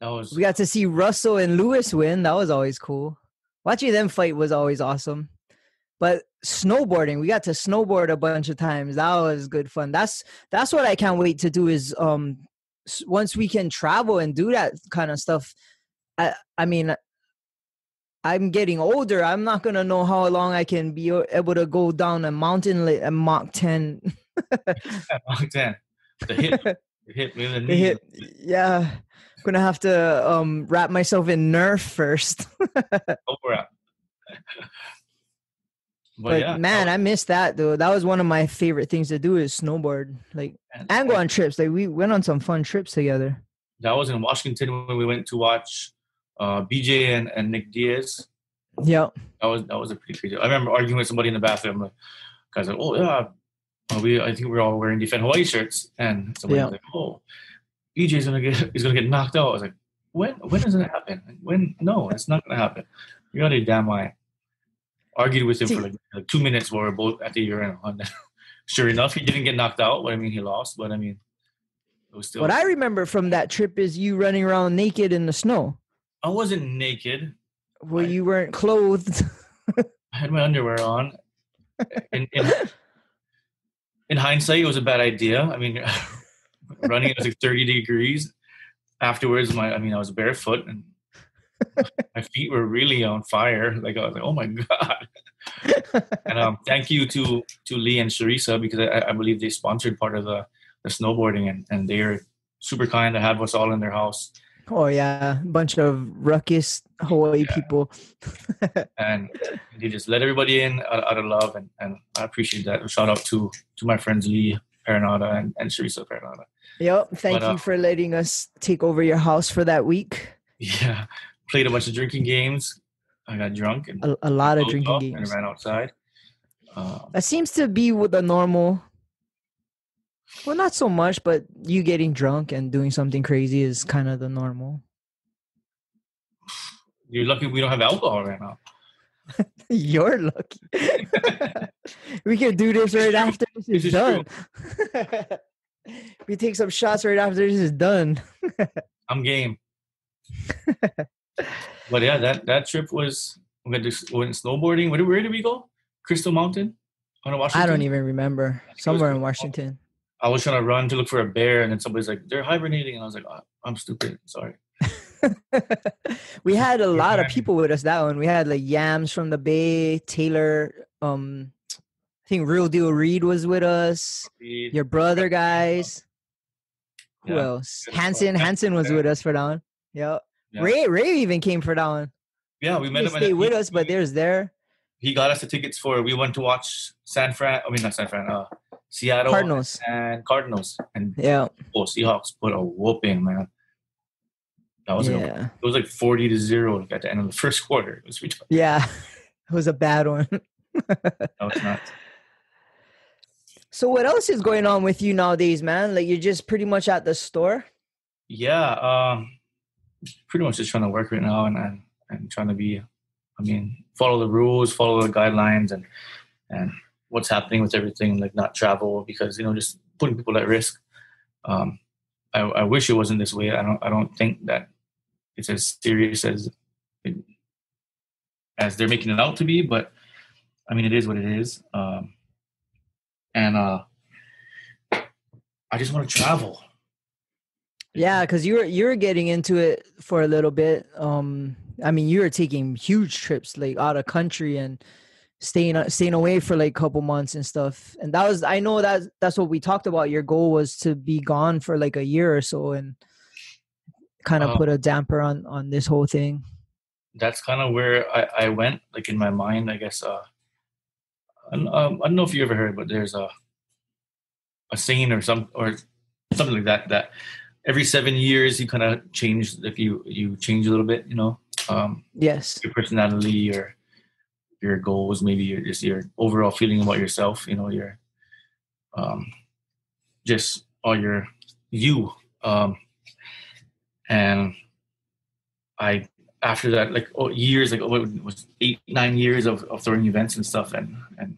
That was we got to see Russell and Lewis win. That was always cool. Watching them fight was always awesome. But snowboarding, we got to snowboard a bunch of times. That was good fun. That's that's what I can't wait to do is um once we can travel and do that kind of stuff. I I mean I'm getting older. I'm not gonna know how long I can be able to go down a mountain at Mach 10 back then. The hit, hit, me in the knee. hit, yeah. I'm gonna have to um wrap myself in Nerf first. It. But, but yeah, man, that I missed that though. That was one of my favorite things to do is snowboard, like was- and go on trips. Like we went on some fun trips together. that was in Washington when we went to watch uh, BJ and, and Nick Diaz. Yeah, That was that was a pretty crazy. I remember arguing with somebody in the bathroom. Like, guys like, oh yeah, uh, we I think we are all wearing Defend Hawaii shirts, and somebody Yeah. was like, oh, BJ's gonna get he's gonna get knocked out. I was like, when when does it happen? When no, it's not gonna happen. You're out of your damn mind. Argued with him See- for like, like two minutes while we we're both at the urinal. And sure enough, he didn't get knocked out. But I mean, he lost. But I mean, it was still. what I remember from that trip is you running around naked in the snow. I wasn't naked. Well, Right. you weren't clothed. I had my underwear on. In, in hindsight, it was a bad idea. I mean, running it was like 30 degrees. Afterwards, my I mean, I was barefoot and my feet were really on fire. Like I was like, oh my god. And um, thank you to to Lee and Sharisa because I, I believe they sponsored part of the the snowboarding and and they're super kind to have us all in their house. Oh yeah, bunch of ruckus Hawaii Yeah. people. and they just let everybody in out, out of love and, and I appreciate that. Shout out to to my friends Lee Perenata and, and Sharisa Perenata. Yep. Thank But, you uh, for letting us take over your house for that week. Yeah, played a bunch of drinking games. I got drunk and A, a lot of drinking games. and ran outside. Um, That seems to be with the normal. Well, not so much, but you getting drunk and doing something crazy is kind of the normal. you're lucky we don't have alcohol right now. You're lucky. we can do this right after this This is is done. we take some shots right after this is done. I'm game. but yeah, that that trip was we went, to, went snowboarding. Where did, where did we go? Crystal Mountain on Washington. I don't even remember. Somewhere in. Washington. I was trying to run to look for a bear, and then somebody's like, "They're hibernating," and I was like, oh, "I'm stupid. Sorry." we had a lot of people with us that one. We had like Yams from the Bay, Taylor, um I think Real Deal Reed was with us. Your brother guys. Who Yeah. else? Hanson. Hanson was with us for that one. Yep. Yeah. Ray Ray even came for that one. Yeah, we met him. stay with us, but he- there's there. he got us the tickets for. We went to watch San Fran. I mean, not San Fran. Uh, Seattle Cardinals. and Cardinals, and Yeah. oh, Seahawks put a whooping, man. That was like a- it was like forty to zero at the end of the first quarter. It was retarded. Yeah. it was a bad one. That was nuts. So what else is going on with you nowadays, man? Like you're just pretty much at the store. Yeah, um, pretty much just trying to work right now and, and and trying to be, I mean, follow the rules, follow the guidelines, and and what's happening with everything, like not travel because you know just putting people at risk. Um, I, I wish it wasn't this way. I don't I don't think that it's as serious as it, as they're making it out to be, but I mean, it is what it is. Um, and uh, I just want to travel. Yeah, because you were you were getting into it for a little bit. Um, I mean, you were taking huge trips like out of country and staying staying away for like a couple months and stuff. And that was I know that that's what we talked about. Your goal was to be gone for like a year or so and kind of Uh, put a damper on on this whole thing. That's kind of where I, I went, like in my mind, I guess. Uh, I, don't- um, I don't know if you ever heard, but there's a a scene or some or something like that that every seven years you kind of change, like you you change a little bit, you know. Um, Yes. your personality, your your goals, maybe your just your overall feeling about yourself. You know, your um, just all your you. Um, and I after that, like oh, years, like it was eight nine years of, of throwing events and stuff, and and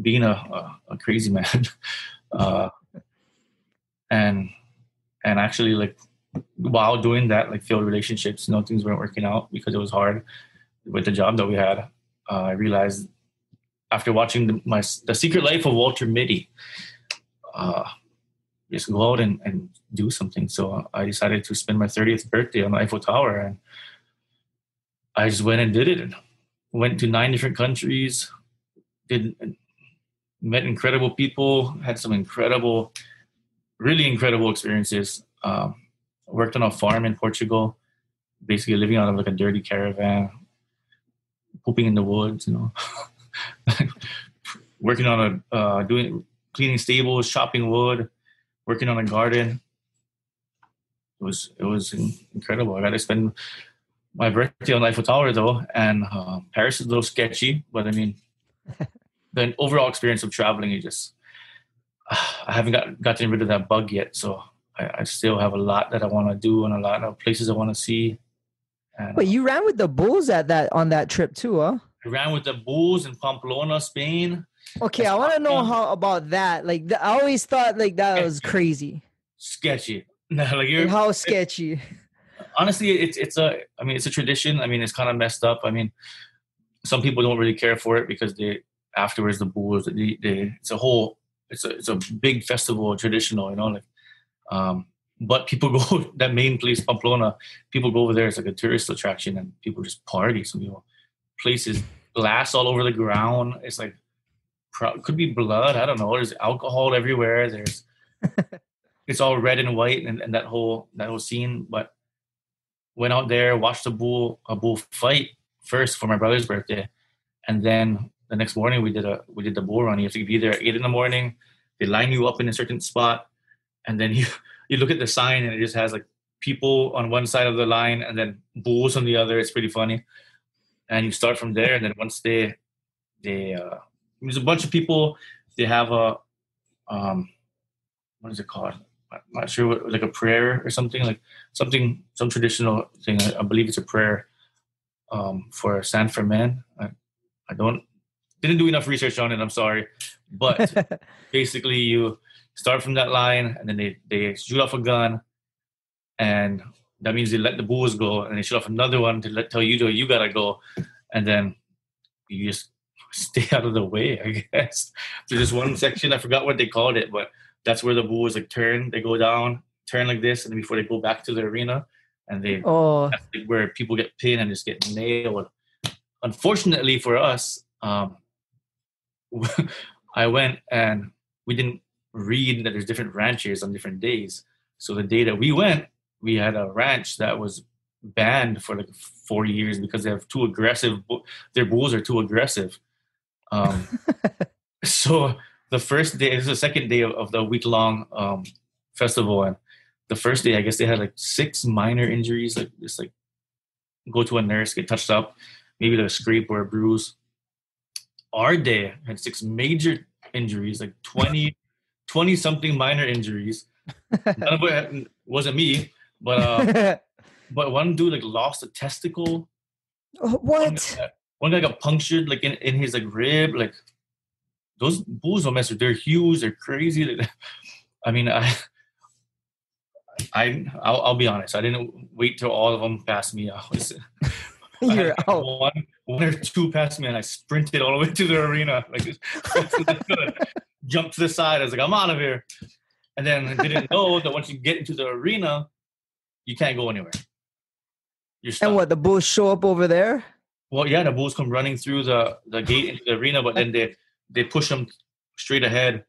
being a a, a crazy man, uh, and and actually like while doing that, like failed relationships, you know, things weren't working out because it was hard with the job that we had. Uh, I realized after watching the, my the Secret Life of Walter Mitty, uh, just go out and, and do something. So I decided to spend my 30th birthday on the Eiffel Tower, and I just went and did it. Went to nine different countries, did met incredible people, had some incredible, really incredible experiences. Um, worked on a farm in Portugal, basically living out of like a dirty caravan, pooping in the woods, you know. working on a uh, doing cleaning stables, chopping wood, working on a garden. It was it was incredible. I got to spend my birthday on Eiffel Tower though, and uh, Paris is a little sketchy, but I mean, the overall experience of traveling is just I haven't got gotten rid of that bug yet, so I, I still have a lot that I want to do and a lot of places I want to see. But you ran with the Bulls at that on that trip too, huh? I ran with the Bulls in Pamplona, Spain. Okay, That's I want to know how about that. Like, th- I always thought like that was crazy. Sketchy. like you're, Like, how sketchy. honestly it's it's a i mean it's a tradition i mean it's kind of messed up i mean some people don't really care for it because they afterwards the bulls they, they it's a whole it's a it's a big festival traditional you know like um but people go that main place pamplona people go over there it's like a tourist attraction and people just party. Some people places glass all over the ground. It's like could be blood i don't know. There's alcohol everywhere. There's it's all red and white and, and that whole that whole scene. But went out there, watched a bull a bull fight first for my brother's birthday, and then the next morning we did a we did the bull run. You have to be there at eight in the morning. They line you up in a certain spot, and then you you look at the sign and it just has like people on one side of the line and then bulls on the other. It's pretty funny, and you start from there. And then once they they uh, there's a bunch of people. They have a um, what is it called? I'm not sure what like a prayer or something like something some traditional thing. I, I believe it's a prayer um, for San Fermin. I, I don't didn't do enough research on it. I'm sorry, but basically you start from that line and then they they shoot off a gun, and that means they let the bulls go and they shoot off another one to let tell you to you gotta go, and then you just stay out of the way. I guess there's this one section I forgot what they called it, but that's where the bulls like turn. They go down, turn like this, and then before they go back to the arena, and they oh, where people get pinned and just get nailed. Unfortunately for us, um, I went and we didn't read that there's different ranches on different days. So the day that we went, we had a ranch that was banned for like four years because they have too aggressive. Their bulls are too aggressive. Um, so the first day, is the second day of, of the week long um, festival, and the first day, I guess they had like six minor injuries, like just like go to a nurse, get touched up, maybe like a scrape or a bruise. Our day had six major injuries, like 20 something minor injuries. None of it wasn't me, but uh, but one dude like lost a testicle. One, what? one guy got punctured like in, in his like rib. Like those bulls don't mess with. They're huge. They're crazy. I mean, I. I I'll, I'll be honest. I didn't wait till all of them passed me. I was You're like out. one one or two past me, and I sprinted all the way to the arena. Like as fast as I could. Jumped to the side. I was like, I'm out of here. And then I didn't know that once you get into the arena, you can't go anywhere. You're stuck. And what? The bulls show up over there? Well, yeah, the bulls come running through the the gate into the arena, but then they they push them straight ahead.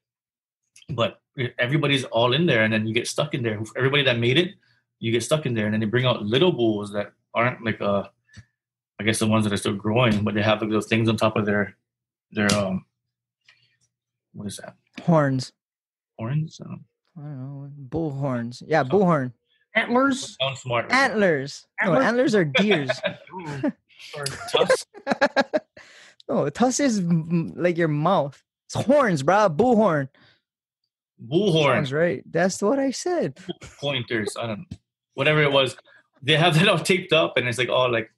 But everybody's all in there, and then you get stuck in there. Everybody that made it, you get stuck in there, and then they bring out little bulls that aren't like uh, I guess the ones that are still growing, but they have like those things on top of their their um, what is that? Horns. Horns? Um, I don't know. Bull horns. Yeah, bull horn. Antlers. sound smart. Antlers. No, Antlers? antlers are deers. Or tusks. no, tusk is like your mouth. It's horns, bro. Bull horn. Bullhorn. Sounds right. That's what I said. pointers. I don't know. Whatever it was. They have that all taped up and it's like all like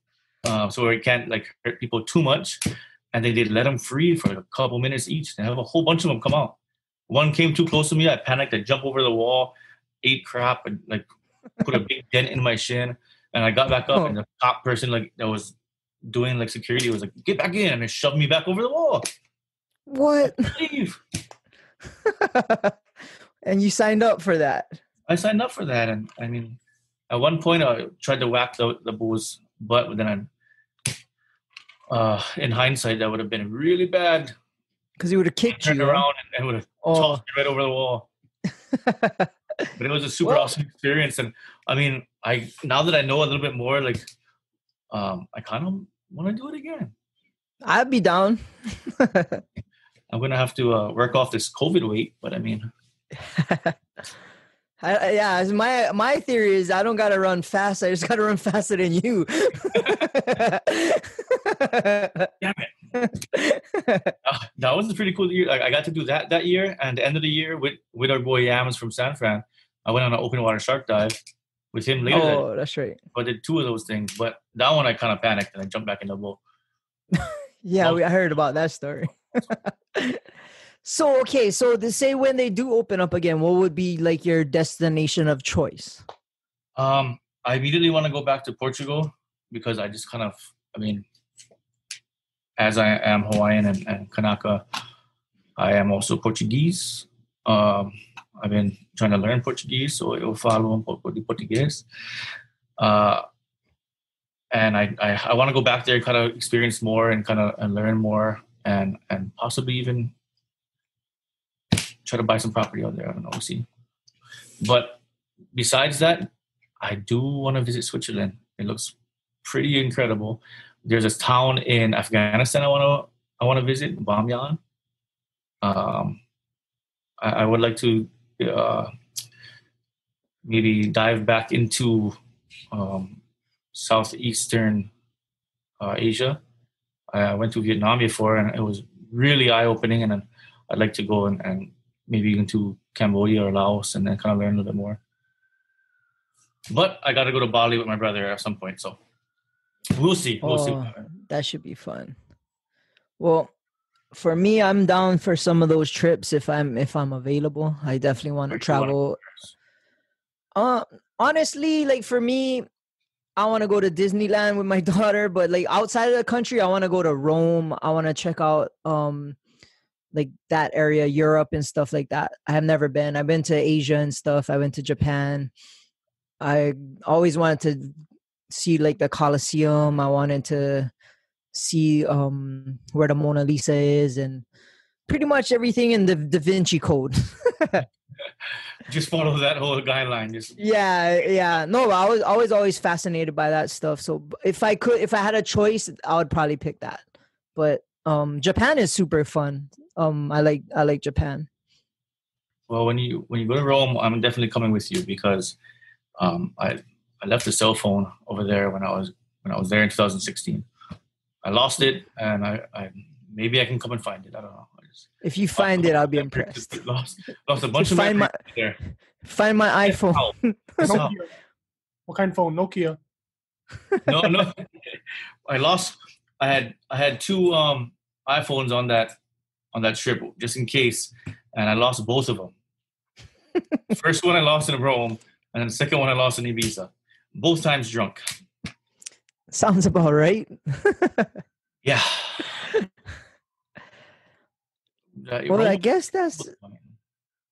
uh, so it can't like hurt people too much. And then they let them free for a couple minutes each. They have a whole bunch of them come out. One came too close to me. I panicked. I jumped over the wall, ate crap, and like put a big dent in my shin. And I got back up, Oh. and the oh. top person like that was doing like security was like, "Get back in!" and they shoved me back over the wall. What? Leave. and you signed up for that. I signed up for that, and I mean, at one point I tried to whack the the bull's butt, but then I, uh, in hindsight, that would have been really bad. Because he would have kicked Turned you. huh? around and, and would have Oh. tossed me right over the wall. But it was a super Well- awesome experience, and I mean, I now that I know a little bit more, like, um, I kind of want to do it again. I'd be down. I'm gonna have to uh, work off this COVID weight, but I mean, I, I- yeah, my my theory is I don't gotta run fast. I just gotta run faster than you. damn it. Uh, that was a pretty cool year. Like, I got to do that that year, and the end of the year with with our boy Yams from San Fran. I went on an open water shark dive with him later. that oh, that's right. I did two of those things, but that one I kind of panicked and I jumped back in the boat. Yeah, Well- we, I heard about that story. so okay, so to say when they do open up again, what would be like your destination of choice? Um, I immediately want to go back to Portugal because I just kind of, I mean, as I am Hawaiian and, and Kanaka, I am also Portuguese. Um, I've been trying to learn Portuguese, so eu falo um pouco de português. Uh, and I, I, I want to go back there, kind of experience more and kind of and learn more, and and possibly even try to buy some property out there. I don't know, we'll see. But besides that, I do want to visit Switzerland. It looks pretty incredible. There's this town in Afghanistan I want to I want to visit, Bamyan. Um, I, I would like to uh, maybe dive back into um, southeastern uh, Asia. I went to Vietnam before, and it was really eye opening. And I'd like to go and, and maybe even to Cambodia or Laos, and then kind of learn a little bit more. But I got to go to Bali with my brother at some point, so we'll see. We'll see. Oh, that should be fun. Well, for me, I'm down for some of those trips if I'm if I'm available. I definitely want to travel. Uh, honestly, like for me, I want to go to Disneyland with my daughter, but like outside of the country, I want to go to Rome. I want to check out um like that area, Europe and stuff like that. I have never been. I've been to Asia and stuff. I went to Japan. I always wanted to see like the Colosseum. I wanted to see um where the Mona Lisa is and pretty much everything in the Da Vinci Code. Just follow that whole guideline. Just yeah, yeah. No, I was always always fascinated by that stuff. So if I could if I had a choice, I would probably pick that. But um Japan is super fun. Um I like I like Japan. well, when you when you go to Rome, I'm definitely coming with you because um, I I left the cell phone over there when I was when I was there in 2016. I lost it, and I, I maybe I can come and find it. I don't know. I just. If you find it, I'll be Just impressed. Lost, lost a bunch of find memories there. Find my iPhone. Nokia. What kind of phone? Nokia. no, no. I lost. I had I had two um iPhones on that on that trip just in case, and I lost both of them. First one I lost in Rome, and then the second one I lost in Ibiza. Both times drunk. Sounds about right. Yeah. Uh, well, I guess that's.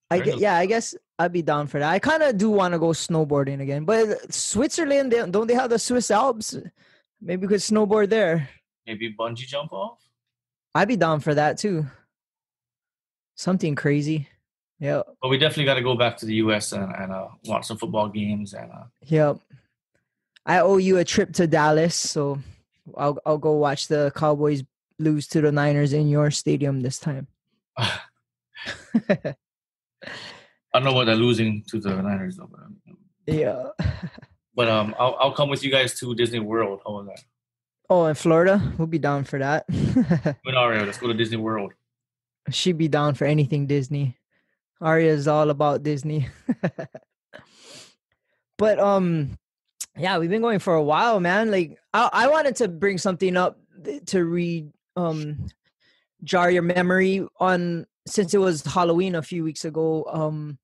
I get, yeah, I guess I'd be down for that. I kind of do want to go snowboarding again, but Switzerland, they, don't they have the Swiss Alps? Maybe we could snowboard there. Maybe bungee jump off. I'd be down for that too. Something crazy. Yeah, But we definitely got to go back to the U.S. and, and uh, watch some football games and uh, Yep. I owe you a trip to Dallas, so I'll I'll go watch the Cowboys lose to the Niners in your stadium this time. I don't know what they're losing to the Niners though. But, um, yeah. but um, I'll I'll come with you guys to Disney World. How was that? Oh, in Florida, we'll be down for that. Aria, let's go to Disney World. She'd be down for anything Disney. Arya is all about Disney. but um yeah, we've been going for a while, man. Like I, I wanted to bring something up to read um jar your memory on since it was Halloween a few weeks ago. Um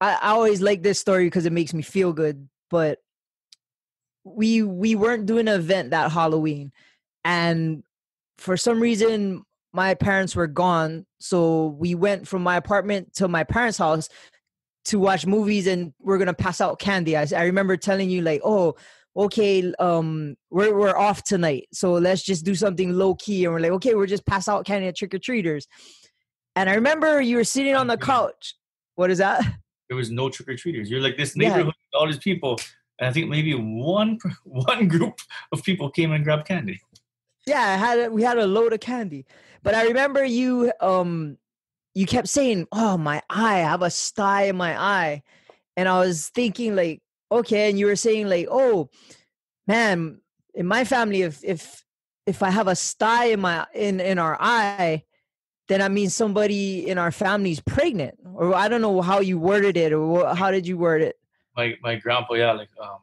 I, I always like this story because it makes me feel good, but we we weren't doing an event that Halloween and for some reason my parents were gone so we went from my apartment to my parents house to watch movies and we're gonna pass out candy i, I remember telling you like oh okay um we're, we're off tonight so let's just do something low key and we're like okay we're just pass out candy at trick-or-treaters and i remember you were sitting on the couch what is that There was no trick or treaters. You're like this Yeah. neighborhood, with all these people, and I think maybe one one group of people came and grabbed candy. Yeah I had a, we had a load of candy but i remember you um you kept saying oh my eye i have a sty in my eye. And i was thinking like okay and you were saying like oh man in my family if if if i have a sty in my in in our eye then I mean somebody in our family's pregnant. Or i don't know how you worded it or how did you word it? My my grandpa, yeah, like um,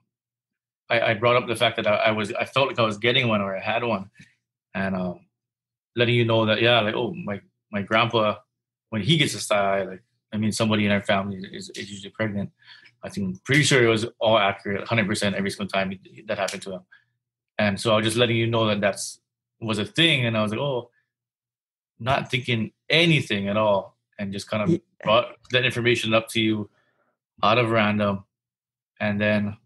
I, I brought up the fact that I, I was I felt like I was getting one or I had one, and um, letting you know that yeah, like oh my my grandpa when he gets a sty, like I mean somebody in our family is, is usually pregnant. I think pretty sure it was all accurate, hundred percent every single time that happened to him. And so I was just letting you know that that's was a thing, and I was like, oh, not thinking anything at all, and just kind of brought that information up to you out of random, and then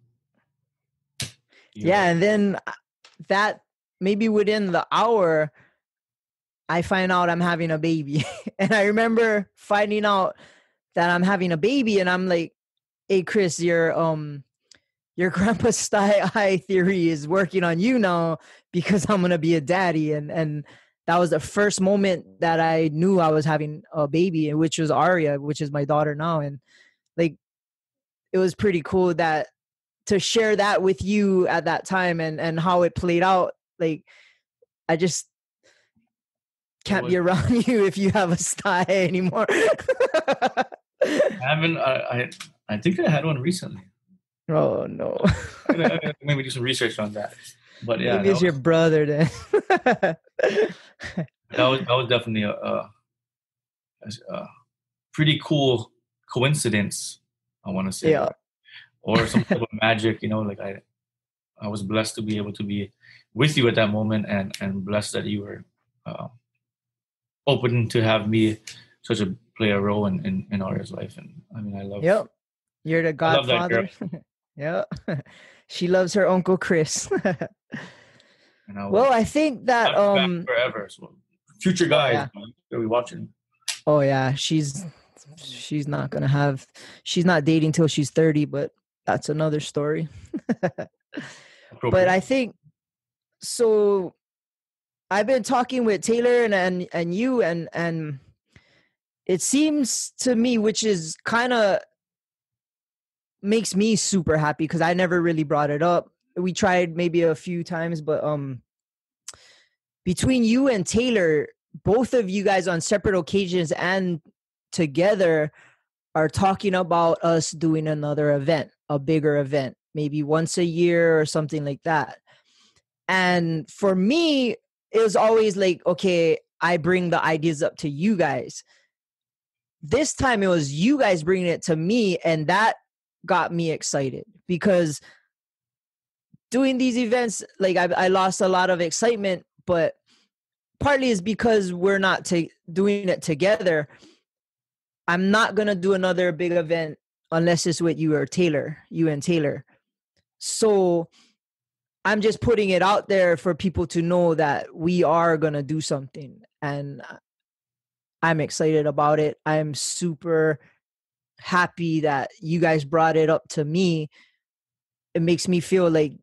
yeah. And then uh, that maybe within the hour i find out i'm having a baby. And i remember finding out that i'm having a baby and i'm like hey chris your um your grandpa's sty eye theory is working on you now because i'm gonna be a daddy. And and that was the first moment that i knew i was having a baby which was aria which is my daughter now and like it was pretty cool that to share that with you at that time and and how it played out like i just can't be around you if you have a sty anymore I haven't. I, I I think I had one recently. oh no I gotta- I gotta Maybe do some research on that. But yeah, maybe it's your brother then that was that was definitely a, a, a- a pretty cool coincidence. I want to say, Yeah. Or some type of magic. You know, like I I was blessed to be able to be with you at that moment, and and blessed that you were uh, open to have me such a play a role in in, in Aria's life. And I mean, I love. yep you're the I love that girl. godfather yep she loves her uncle chris And I well i think that have you back um forever. So future guys, yeah. are we watching? Oh yeah, she's she's not gonna have she's not dating till she's 30, but that's another story. but I think so I've been talking with Taylor and and, and you and and it seems to me which is kind of makes me super happy because I never really brought it up. We tried maybe a few times, but um between you and Taylor, both of you guys on separate occasions and together are talking about us doing another event, a bigger event, maybe once a year or something like that. And for me, it was always like, okay, I bring the ideas up to you guys. This time it was you guys bringing it to me, and that got me excited because doing these events, like I, I lost a lot of excitement, but partly is because we're not doing it together. I'm not gonna do another big event unless it's with you or Taylor, you and Taylor. So I'm just putting it out there for people to know that we are to do something and I'm excited about it. I'm super happy that you guys brought it up to me. It makes me feel like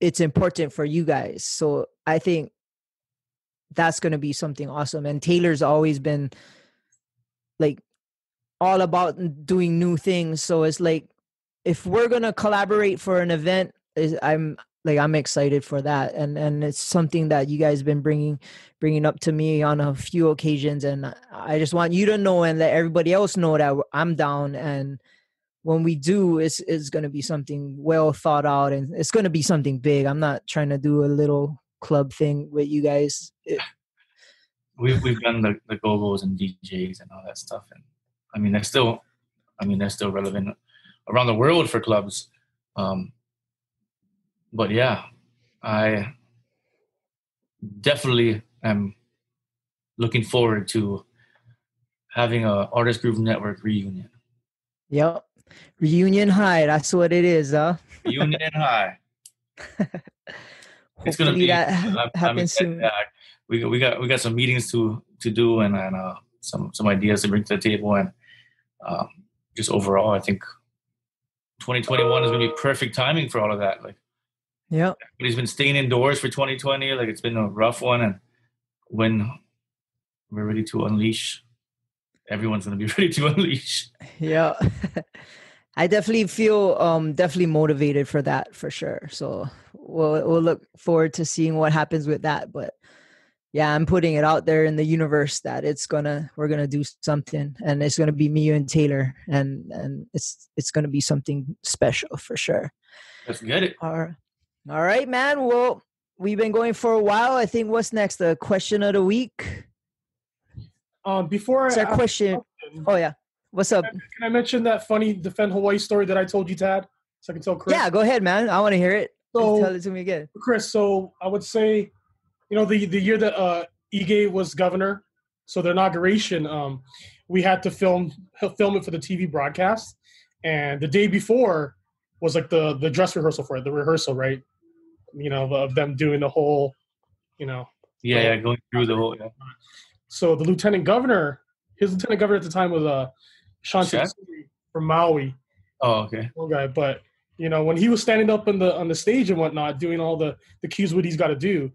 it's important for you guys. So I think that's going to be something awesome. And Taylor's always been like all about doing new things. So it's like if we're to collaborate for an event, I'm like i'm excited for that. And and it's something that you guys been bringing bringing up to me on a few occasions. And i just want you to know and let everybody else know that i'm down. And when we do it's it's going to be something well thought out and it's going to be something big. I'm not trying to do a little club thing with you guys. It, we've, we've done the, the go-go's and djs and all that stuff and i mean they're still i mean they're still relevant around the world for clubs um, but yeah, I definitely am looking forward to having a Artist Groove Network reunion. Yep. Reunion high. That's what it is, huh? Reunion high. it's gonna be that I'm, happens I'm soon. we we got we got some meetings to to do and, and uh, some some ideas to bring to the table and um, just overall, I think 2021 is gonna be perfect timing for all of that. Like yeah. He's been staying indoors for 2020. Like it's been a rough one. And when we're ready to unleash, everyone's going to be ready to unleash. Yeah. I definitely feel um definitely motivated for that for sure. So we'll we'll look forward to seeing what happens with that. But yeah, I'm putting it out there in the universe that it's gonna we're gonna do something and it's gonna be me and Taylor and and it's it's gonna be something special for sure. Let's get it. All right. All right, man. Well, we've been going for a while. I think what's next? The question of the week. Um, before What's our question? question? Oh yeah. What's up? Can I, mention that funny defend Hawaii story that I told you, Tad? So I can tell Chris. Yeah, go ahead, man. I want to hear it. So, tell it to me again. Chris, so I would say, you know, the the year that uh Ige was governor, so the inauguration, um, we had to film film it for the TV broadcast, and the day before was like the the dress rehearsal for it, the rehearsal, right? you know, of them doing the whole, you know. Yeah, yeah, going through the whole. Yeah. So the lieutenant governor, his lieutenant governor at the time was uh, Shan from Maui. Oh, okay. One guy, but you know when he was standing up on the on the stage and whatnot, doing all the the cues what he's got to do,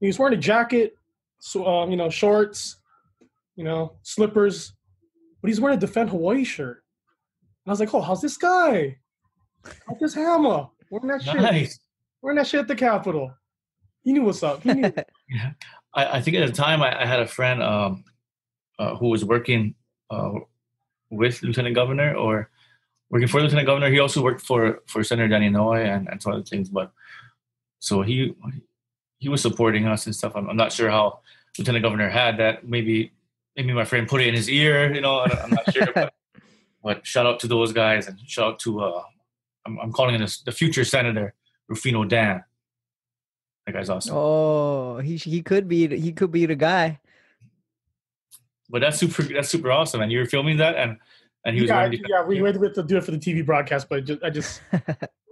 he was wearing a jacket, so um, you know shorts, you know slippers, but he's wearing a Defend Hawaii shirt. And I was like, oh, how's this guy? How's this hammer? Wearing that nice. in that shit at the Capitol. He knew what's up. He knew. yeah. I, I, think at the time I, I had a friend um, uh, who was working uh, with Lieutenant Governor or working for Lieutenant Governor. He also worked for for Senator Dan Inouye and, and some other things. But so he he was supporting us and stuff. I'm, I'm not sure how Lieutenant Governor had that. Maybe maybe my friend put it in his ear. You know, I'm not sure. but, but shout out to those guys and shout out to uh, I'm, I'm calling it the future senator Rufino Dan. That guy's awesome. Oh, he he could be he could be the guy. But that's super that's super awesome, and you were filming that, and and he was yeah, yeah. We waited to do it for the TV broadcast, but just, I just you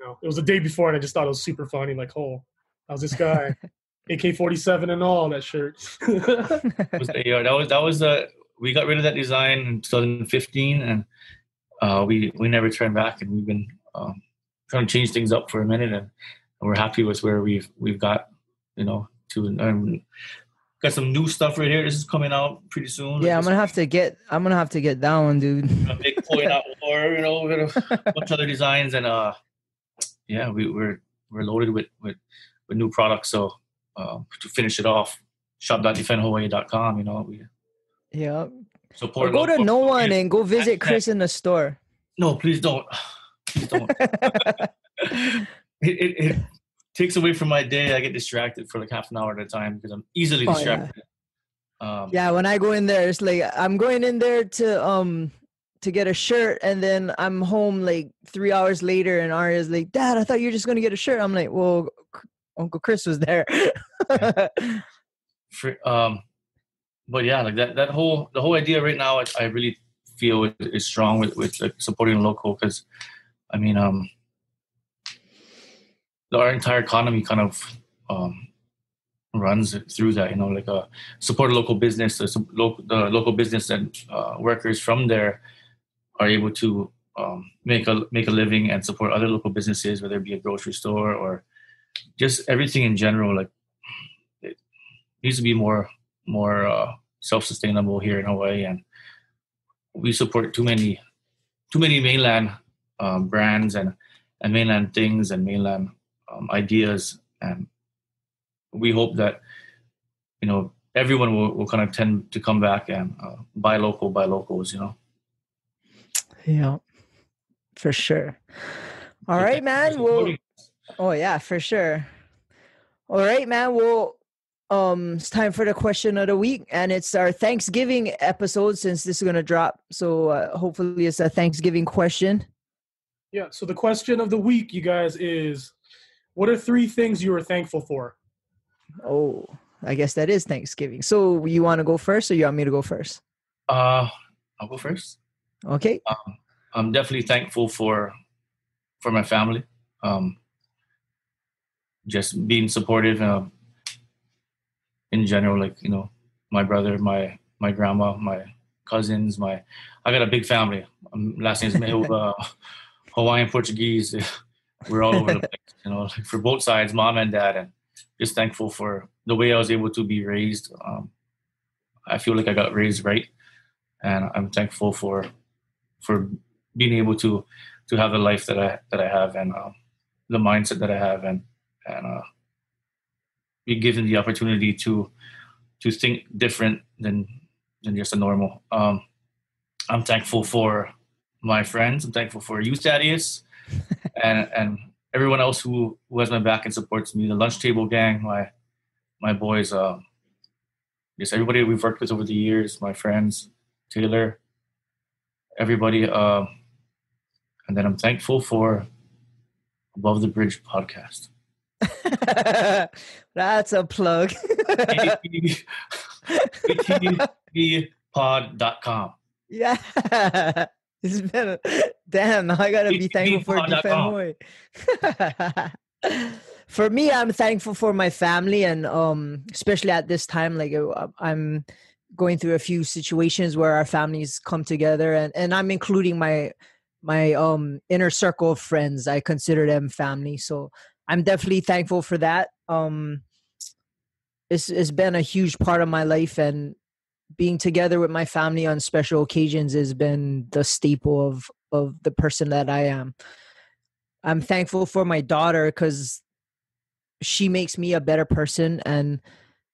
know it was the day before, and I just thought it was super funny. Like, oh, how's this guy? AK forty seven and all that shirt. yeah, that was that was the uh, we got rid of that design in 2015, and uh, we we never turned back, and we've been um, trying to change things up for a minute, and, we're happy with where we've we've got. You know, to um, got some new stuff right here. This is coming out pretty soon. Yeah, I'm gonna have to get. I'm gonna have to get that one, dude. A big point out war, you know, with a bunch of other designs, and uh, yeah, we, we're we're loaded with with with new products. So uh, to finish it off, shop.defendhawaii.com. You know, we Yeah. support. Or go to no one and go visit Chris in the store. No, please don't. Please don't. it, it, it takes away from my day. I get distracted for like half an hour at a time because I'm easily Oh, yeah. distracted. Um, yeah, when I go in there, it's like I'm going in there to um to get a shirt, and then I'm home like three hours later, and Arya's like, "Dad, I thought you were just gonna get a shirt." I'm like, "Well, Uncle Chris was there." for, um, but yeah, like that that whole the whole idea right now, I, I really feel is, is strong with with like, supporting local because, I mean, um, our entire economy kind of um, runs through that. You know, like uh, support a local business, the, local the local business and uh, workers from there are able to um, make a make a living and support other local businesses, whether it be a grocery store or just everything in general. Like it needs to be more more uh, self sustainable here in Hawaii, and we support too many too many mainland um, brands and and mainland things and mainland um, ideas, and we hope that you know everyone will, will kind of tend to come back and uh, buy local, buy locals. You know. yeah, for sure. All right, thank you for man. Well, oh yeah, for sure. All right, man. Well, um, it's time for the question of the week, and it's our Thanksgiving episode since this is gonna drop. So uh, hopefully, it's a Thanksgiving question. Yeah. So the question of the week, you guys, is what are three things you are thankful for? Oh, I guess that is Thanksgiving. So you want to go first, or you want me to go first? Uh, I'll go first. Okay. Um, I'm definitely thankful for for my family. Um, just being supportive um, in general, like you know, my brother, my my grandma, my cousins, my I got a big family. Um, last name is Meheula, Hawaiian Portuguese. We're all over the place, you know, like for both sides, mom and dad, and just thankful for the way I was able to be raised. Um, I feel like I got raised right, and I'm thankful for for being able to to have the life that I that I have and um, the mindset that I have and and uh, be given the opportunity to to think different than than just a normal. Um, I'm thankful for my friends. I'm thankful for you, Thaddeus, and and everyone else who who has my back and supports me. The lunch table gang, my my boys, um, just everybody we've worked with over the years, my friends, Taylor, everybody. Um, and then I'm thankful for Above the Bridge podcast. That's a plug. ATBpod.com. yeah. It's been a, damn. I gotta be thankful for ATBpod.com. Defend Hawaii. for me, I'm thankful for my family, and um, especially at this time, like uh, I'm going through a few situations where our families come together, and and I'm including my my um inner circle of friends. I consider them family, so I'm definitely thankful for that. Um, it's it's been a huge part of my life, and being together with my family on special occasions has been the staple of of the person that I am. I'm thankful for my daughter because she makes me a better person, and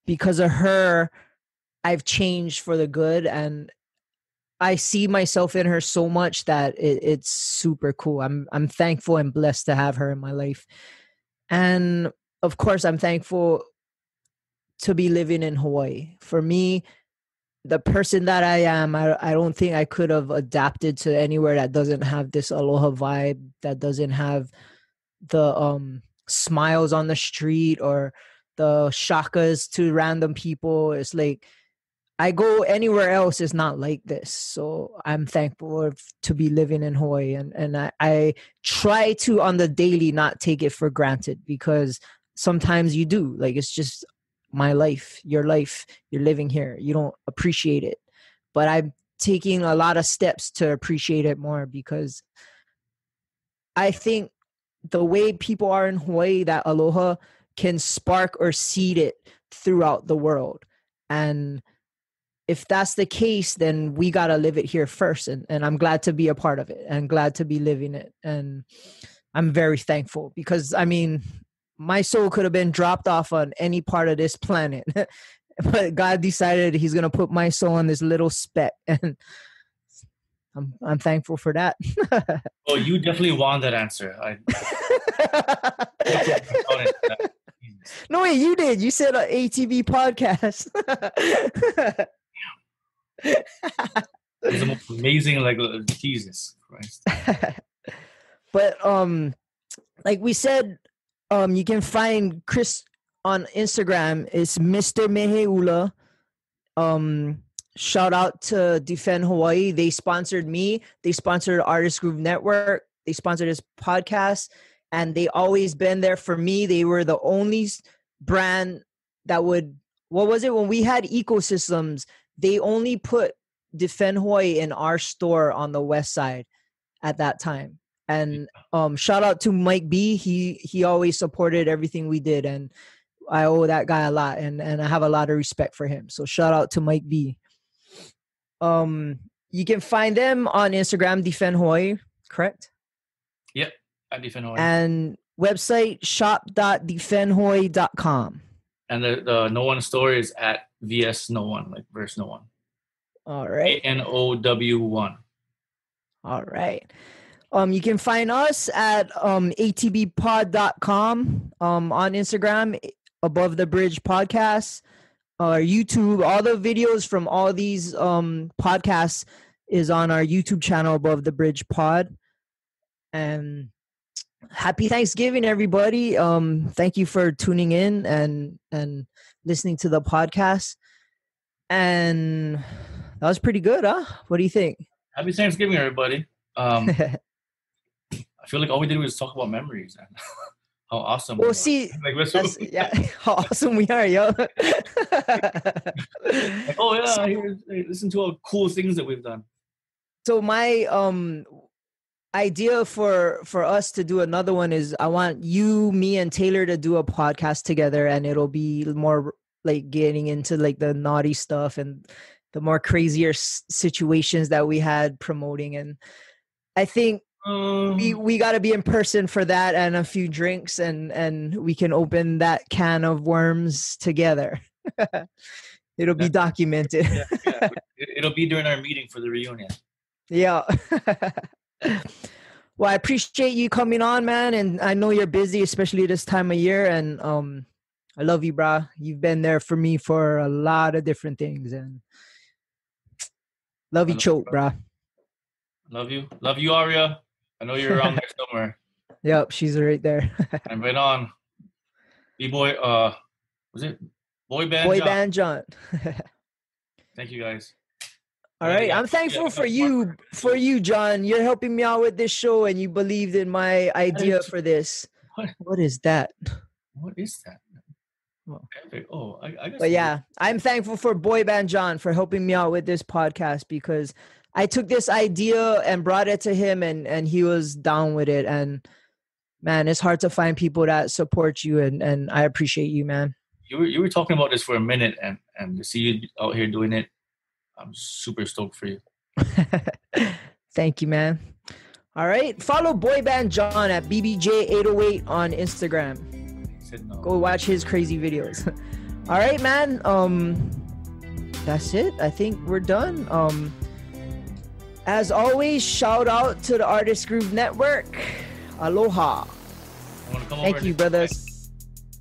because of her, I've changed for the good, and I see myself in her so much that it, it's super cool. I'm I'm thankful and blessed to have her in my life, and of course, I'm thankful to be living in Hawaii. For me, the person that I am, I, I don't think I could have adapted to anywhere that doesn't have this aloha vibe, that doesn't have the um smiles on the street or the shakas to random people. It's like I go anywhere else is not like this. So I'm thankful of, to be living in Hawaii and, and I, I try to on the daily not take it for granted because sometimes you do. Like it's just my life, your life, you're living here. You don't appreciate it. But I'm taking a lot of steps to appreciate it more because I think the way people are in Hawaii, that aloha can spark or seed it throughout the world. And if that's the case, then we got to live it here first. And, and I'm glad to be a part of it and glad to be living it. And I'm very thankful because, I mean, my soul could have been dropped off on any part of this planet but God decided He's gonna put my soul on this little speck, and I'm I'm thankful for that. Oh, you definitely won that answer. I, no way, you did. You said uh, ATB podcast. It's the most amazing, like Jesus Christ. but um, like we said, um, you can find Chris on Instagram. It's Mr. Meheula. Um, shout out to Defend Hawaii. They sponsored me. They sponsored Artist Groove Network. They sponsored this podcast, and they always been there for me. They were the only brand that would. What was it when we had ecosystems? They only put Defend Hawaii in our store on the west side at that time. And um, shout out to Mike B. He he always supported everything we did, and I owe that guy a lot, and and I have a lot of respect for him. So shout out to Mike B. Um, you can find them on Instagram, Defend Hawaii, correct? At Defend Hawaii. And website shop.defendhawaii.com. And the, the No One store is at VS No One, like verse No One. all right n o w one All right. Um, you can find us at um, atbpod.com um, on Instagram, Above the Bridge Podcast, our YouTube. All the videos from all these um, podcasts is on our YouTube channel, Above the Bridge Pod. And happy Thanksgiving, everybody. Um, thank you for tuning in and and listening to the podcast. And that was pretty good, huh? What do you think? Happy Thanksgiving, everybody. Um, I feel like all we did was talk about memories and how awesome. we Well, are. see, like we're so, yeah, how awesome we are, yo. like, oh yeah, hey, listen to all cool things that we've done. so my um idea for for us to do another one is I want you, me, and Taylor to do a podcast together, and it'll be more like getting into like the naughty stuff and the more crazier s- situations that we had promoting. And I think Um, we we got to be in person for that and a few drinks, and and we can open that can of worms together. It'll be documented. yeah, yeah. It'll be during our meeting for the reunion. Yeah. well, I appreciate you coming on, man, and I know you're busy, especially this time of year. And um, I love you, brah. You've been there for me for a lot of different things, and love you, love you, choke, brah. Love you, love you, Aria. I know you're around there somewhere. Yep, she's right there. And right on, B boy. Uh, was it boy band? Boy John? band John. Thank you guys. All Yeah, I'm thankful yeah, for you, for you, John. You're helping me out with this show, and you believed in my idea for this. What? What is that? What is that? Well. Oh, I, I guess. But yeah, I'm thankful for Boy Band John for helping me out with this podcast because I took this idea and brought it to him and and he was down with it and man, it's hard to find people that support you and and I appreciate you, man. you were you were talking about this for a minute, and and to see you out here doing it, I'm super stoked for you. Thank you, man. All right, follow Boy Band John at BBJ808 on Instagram. No. Go watch his crazy videos. All right, man. Um that's it. I think we're done. Um as always, shout out to the Artist Groove Network. Aloha. I want to come. Thank you, brothers.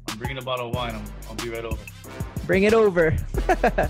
I'm bringing a bottle of wine. I'm, I'll be right over. Bring it over.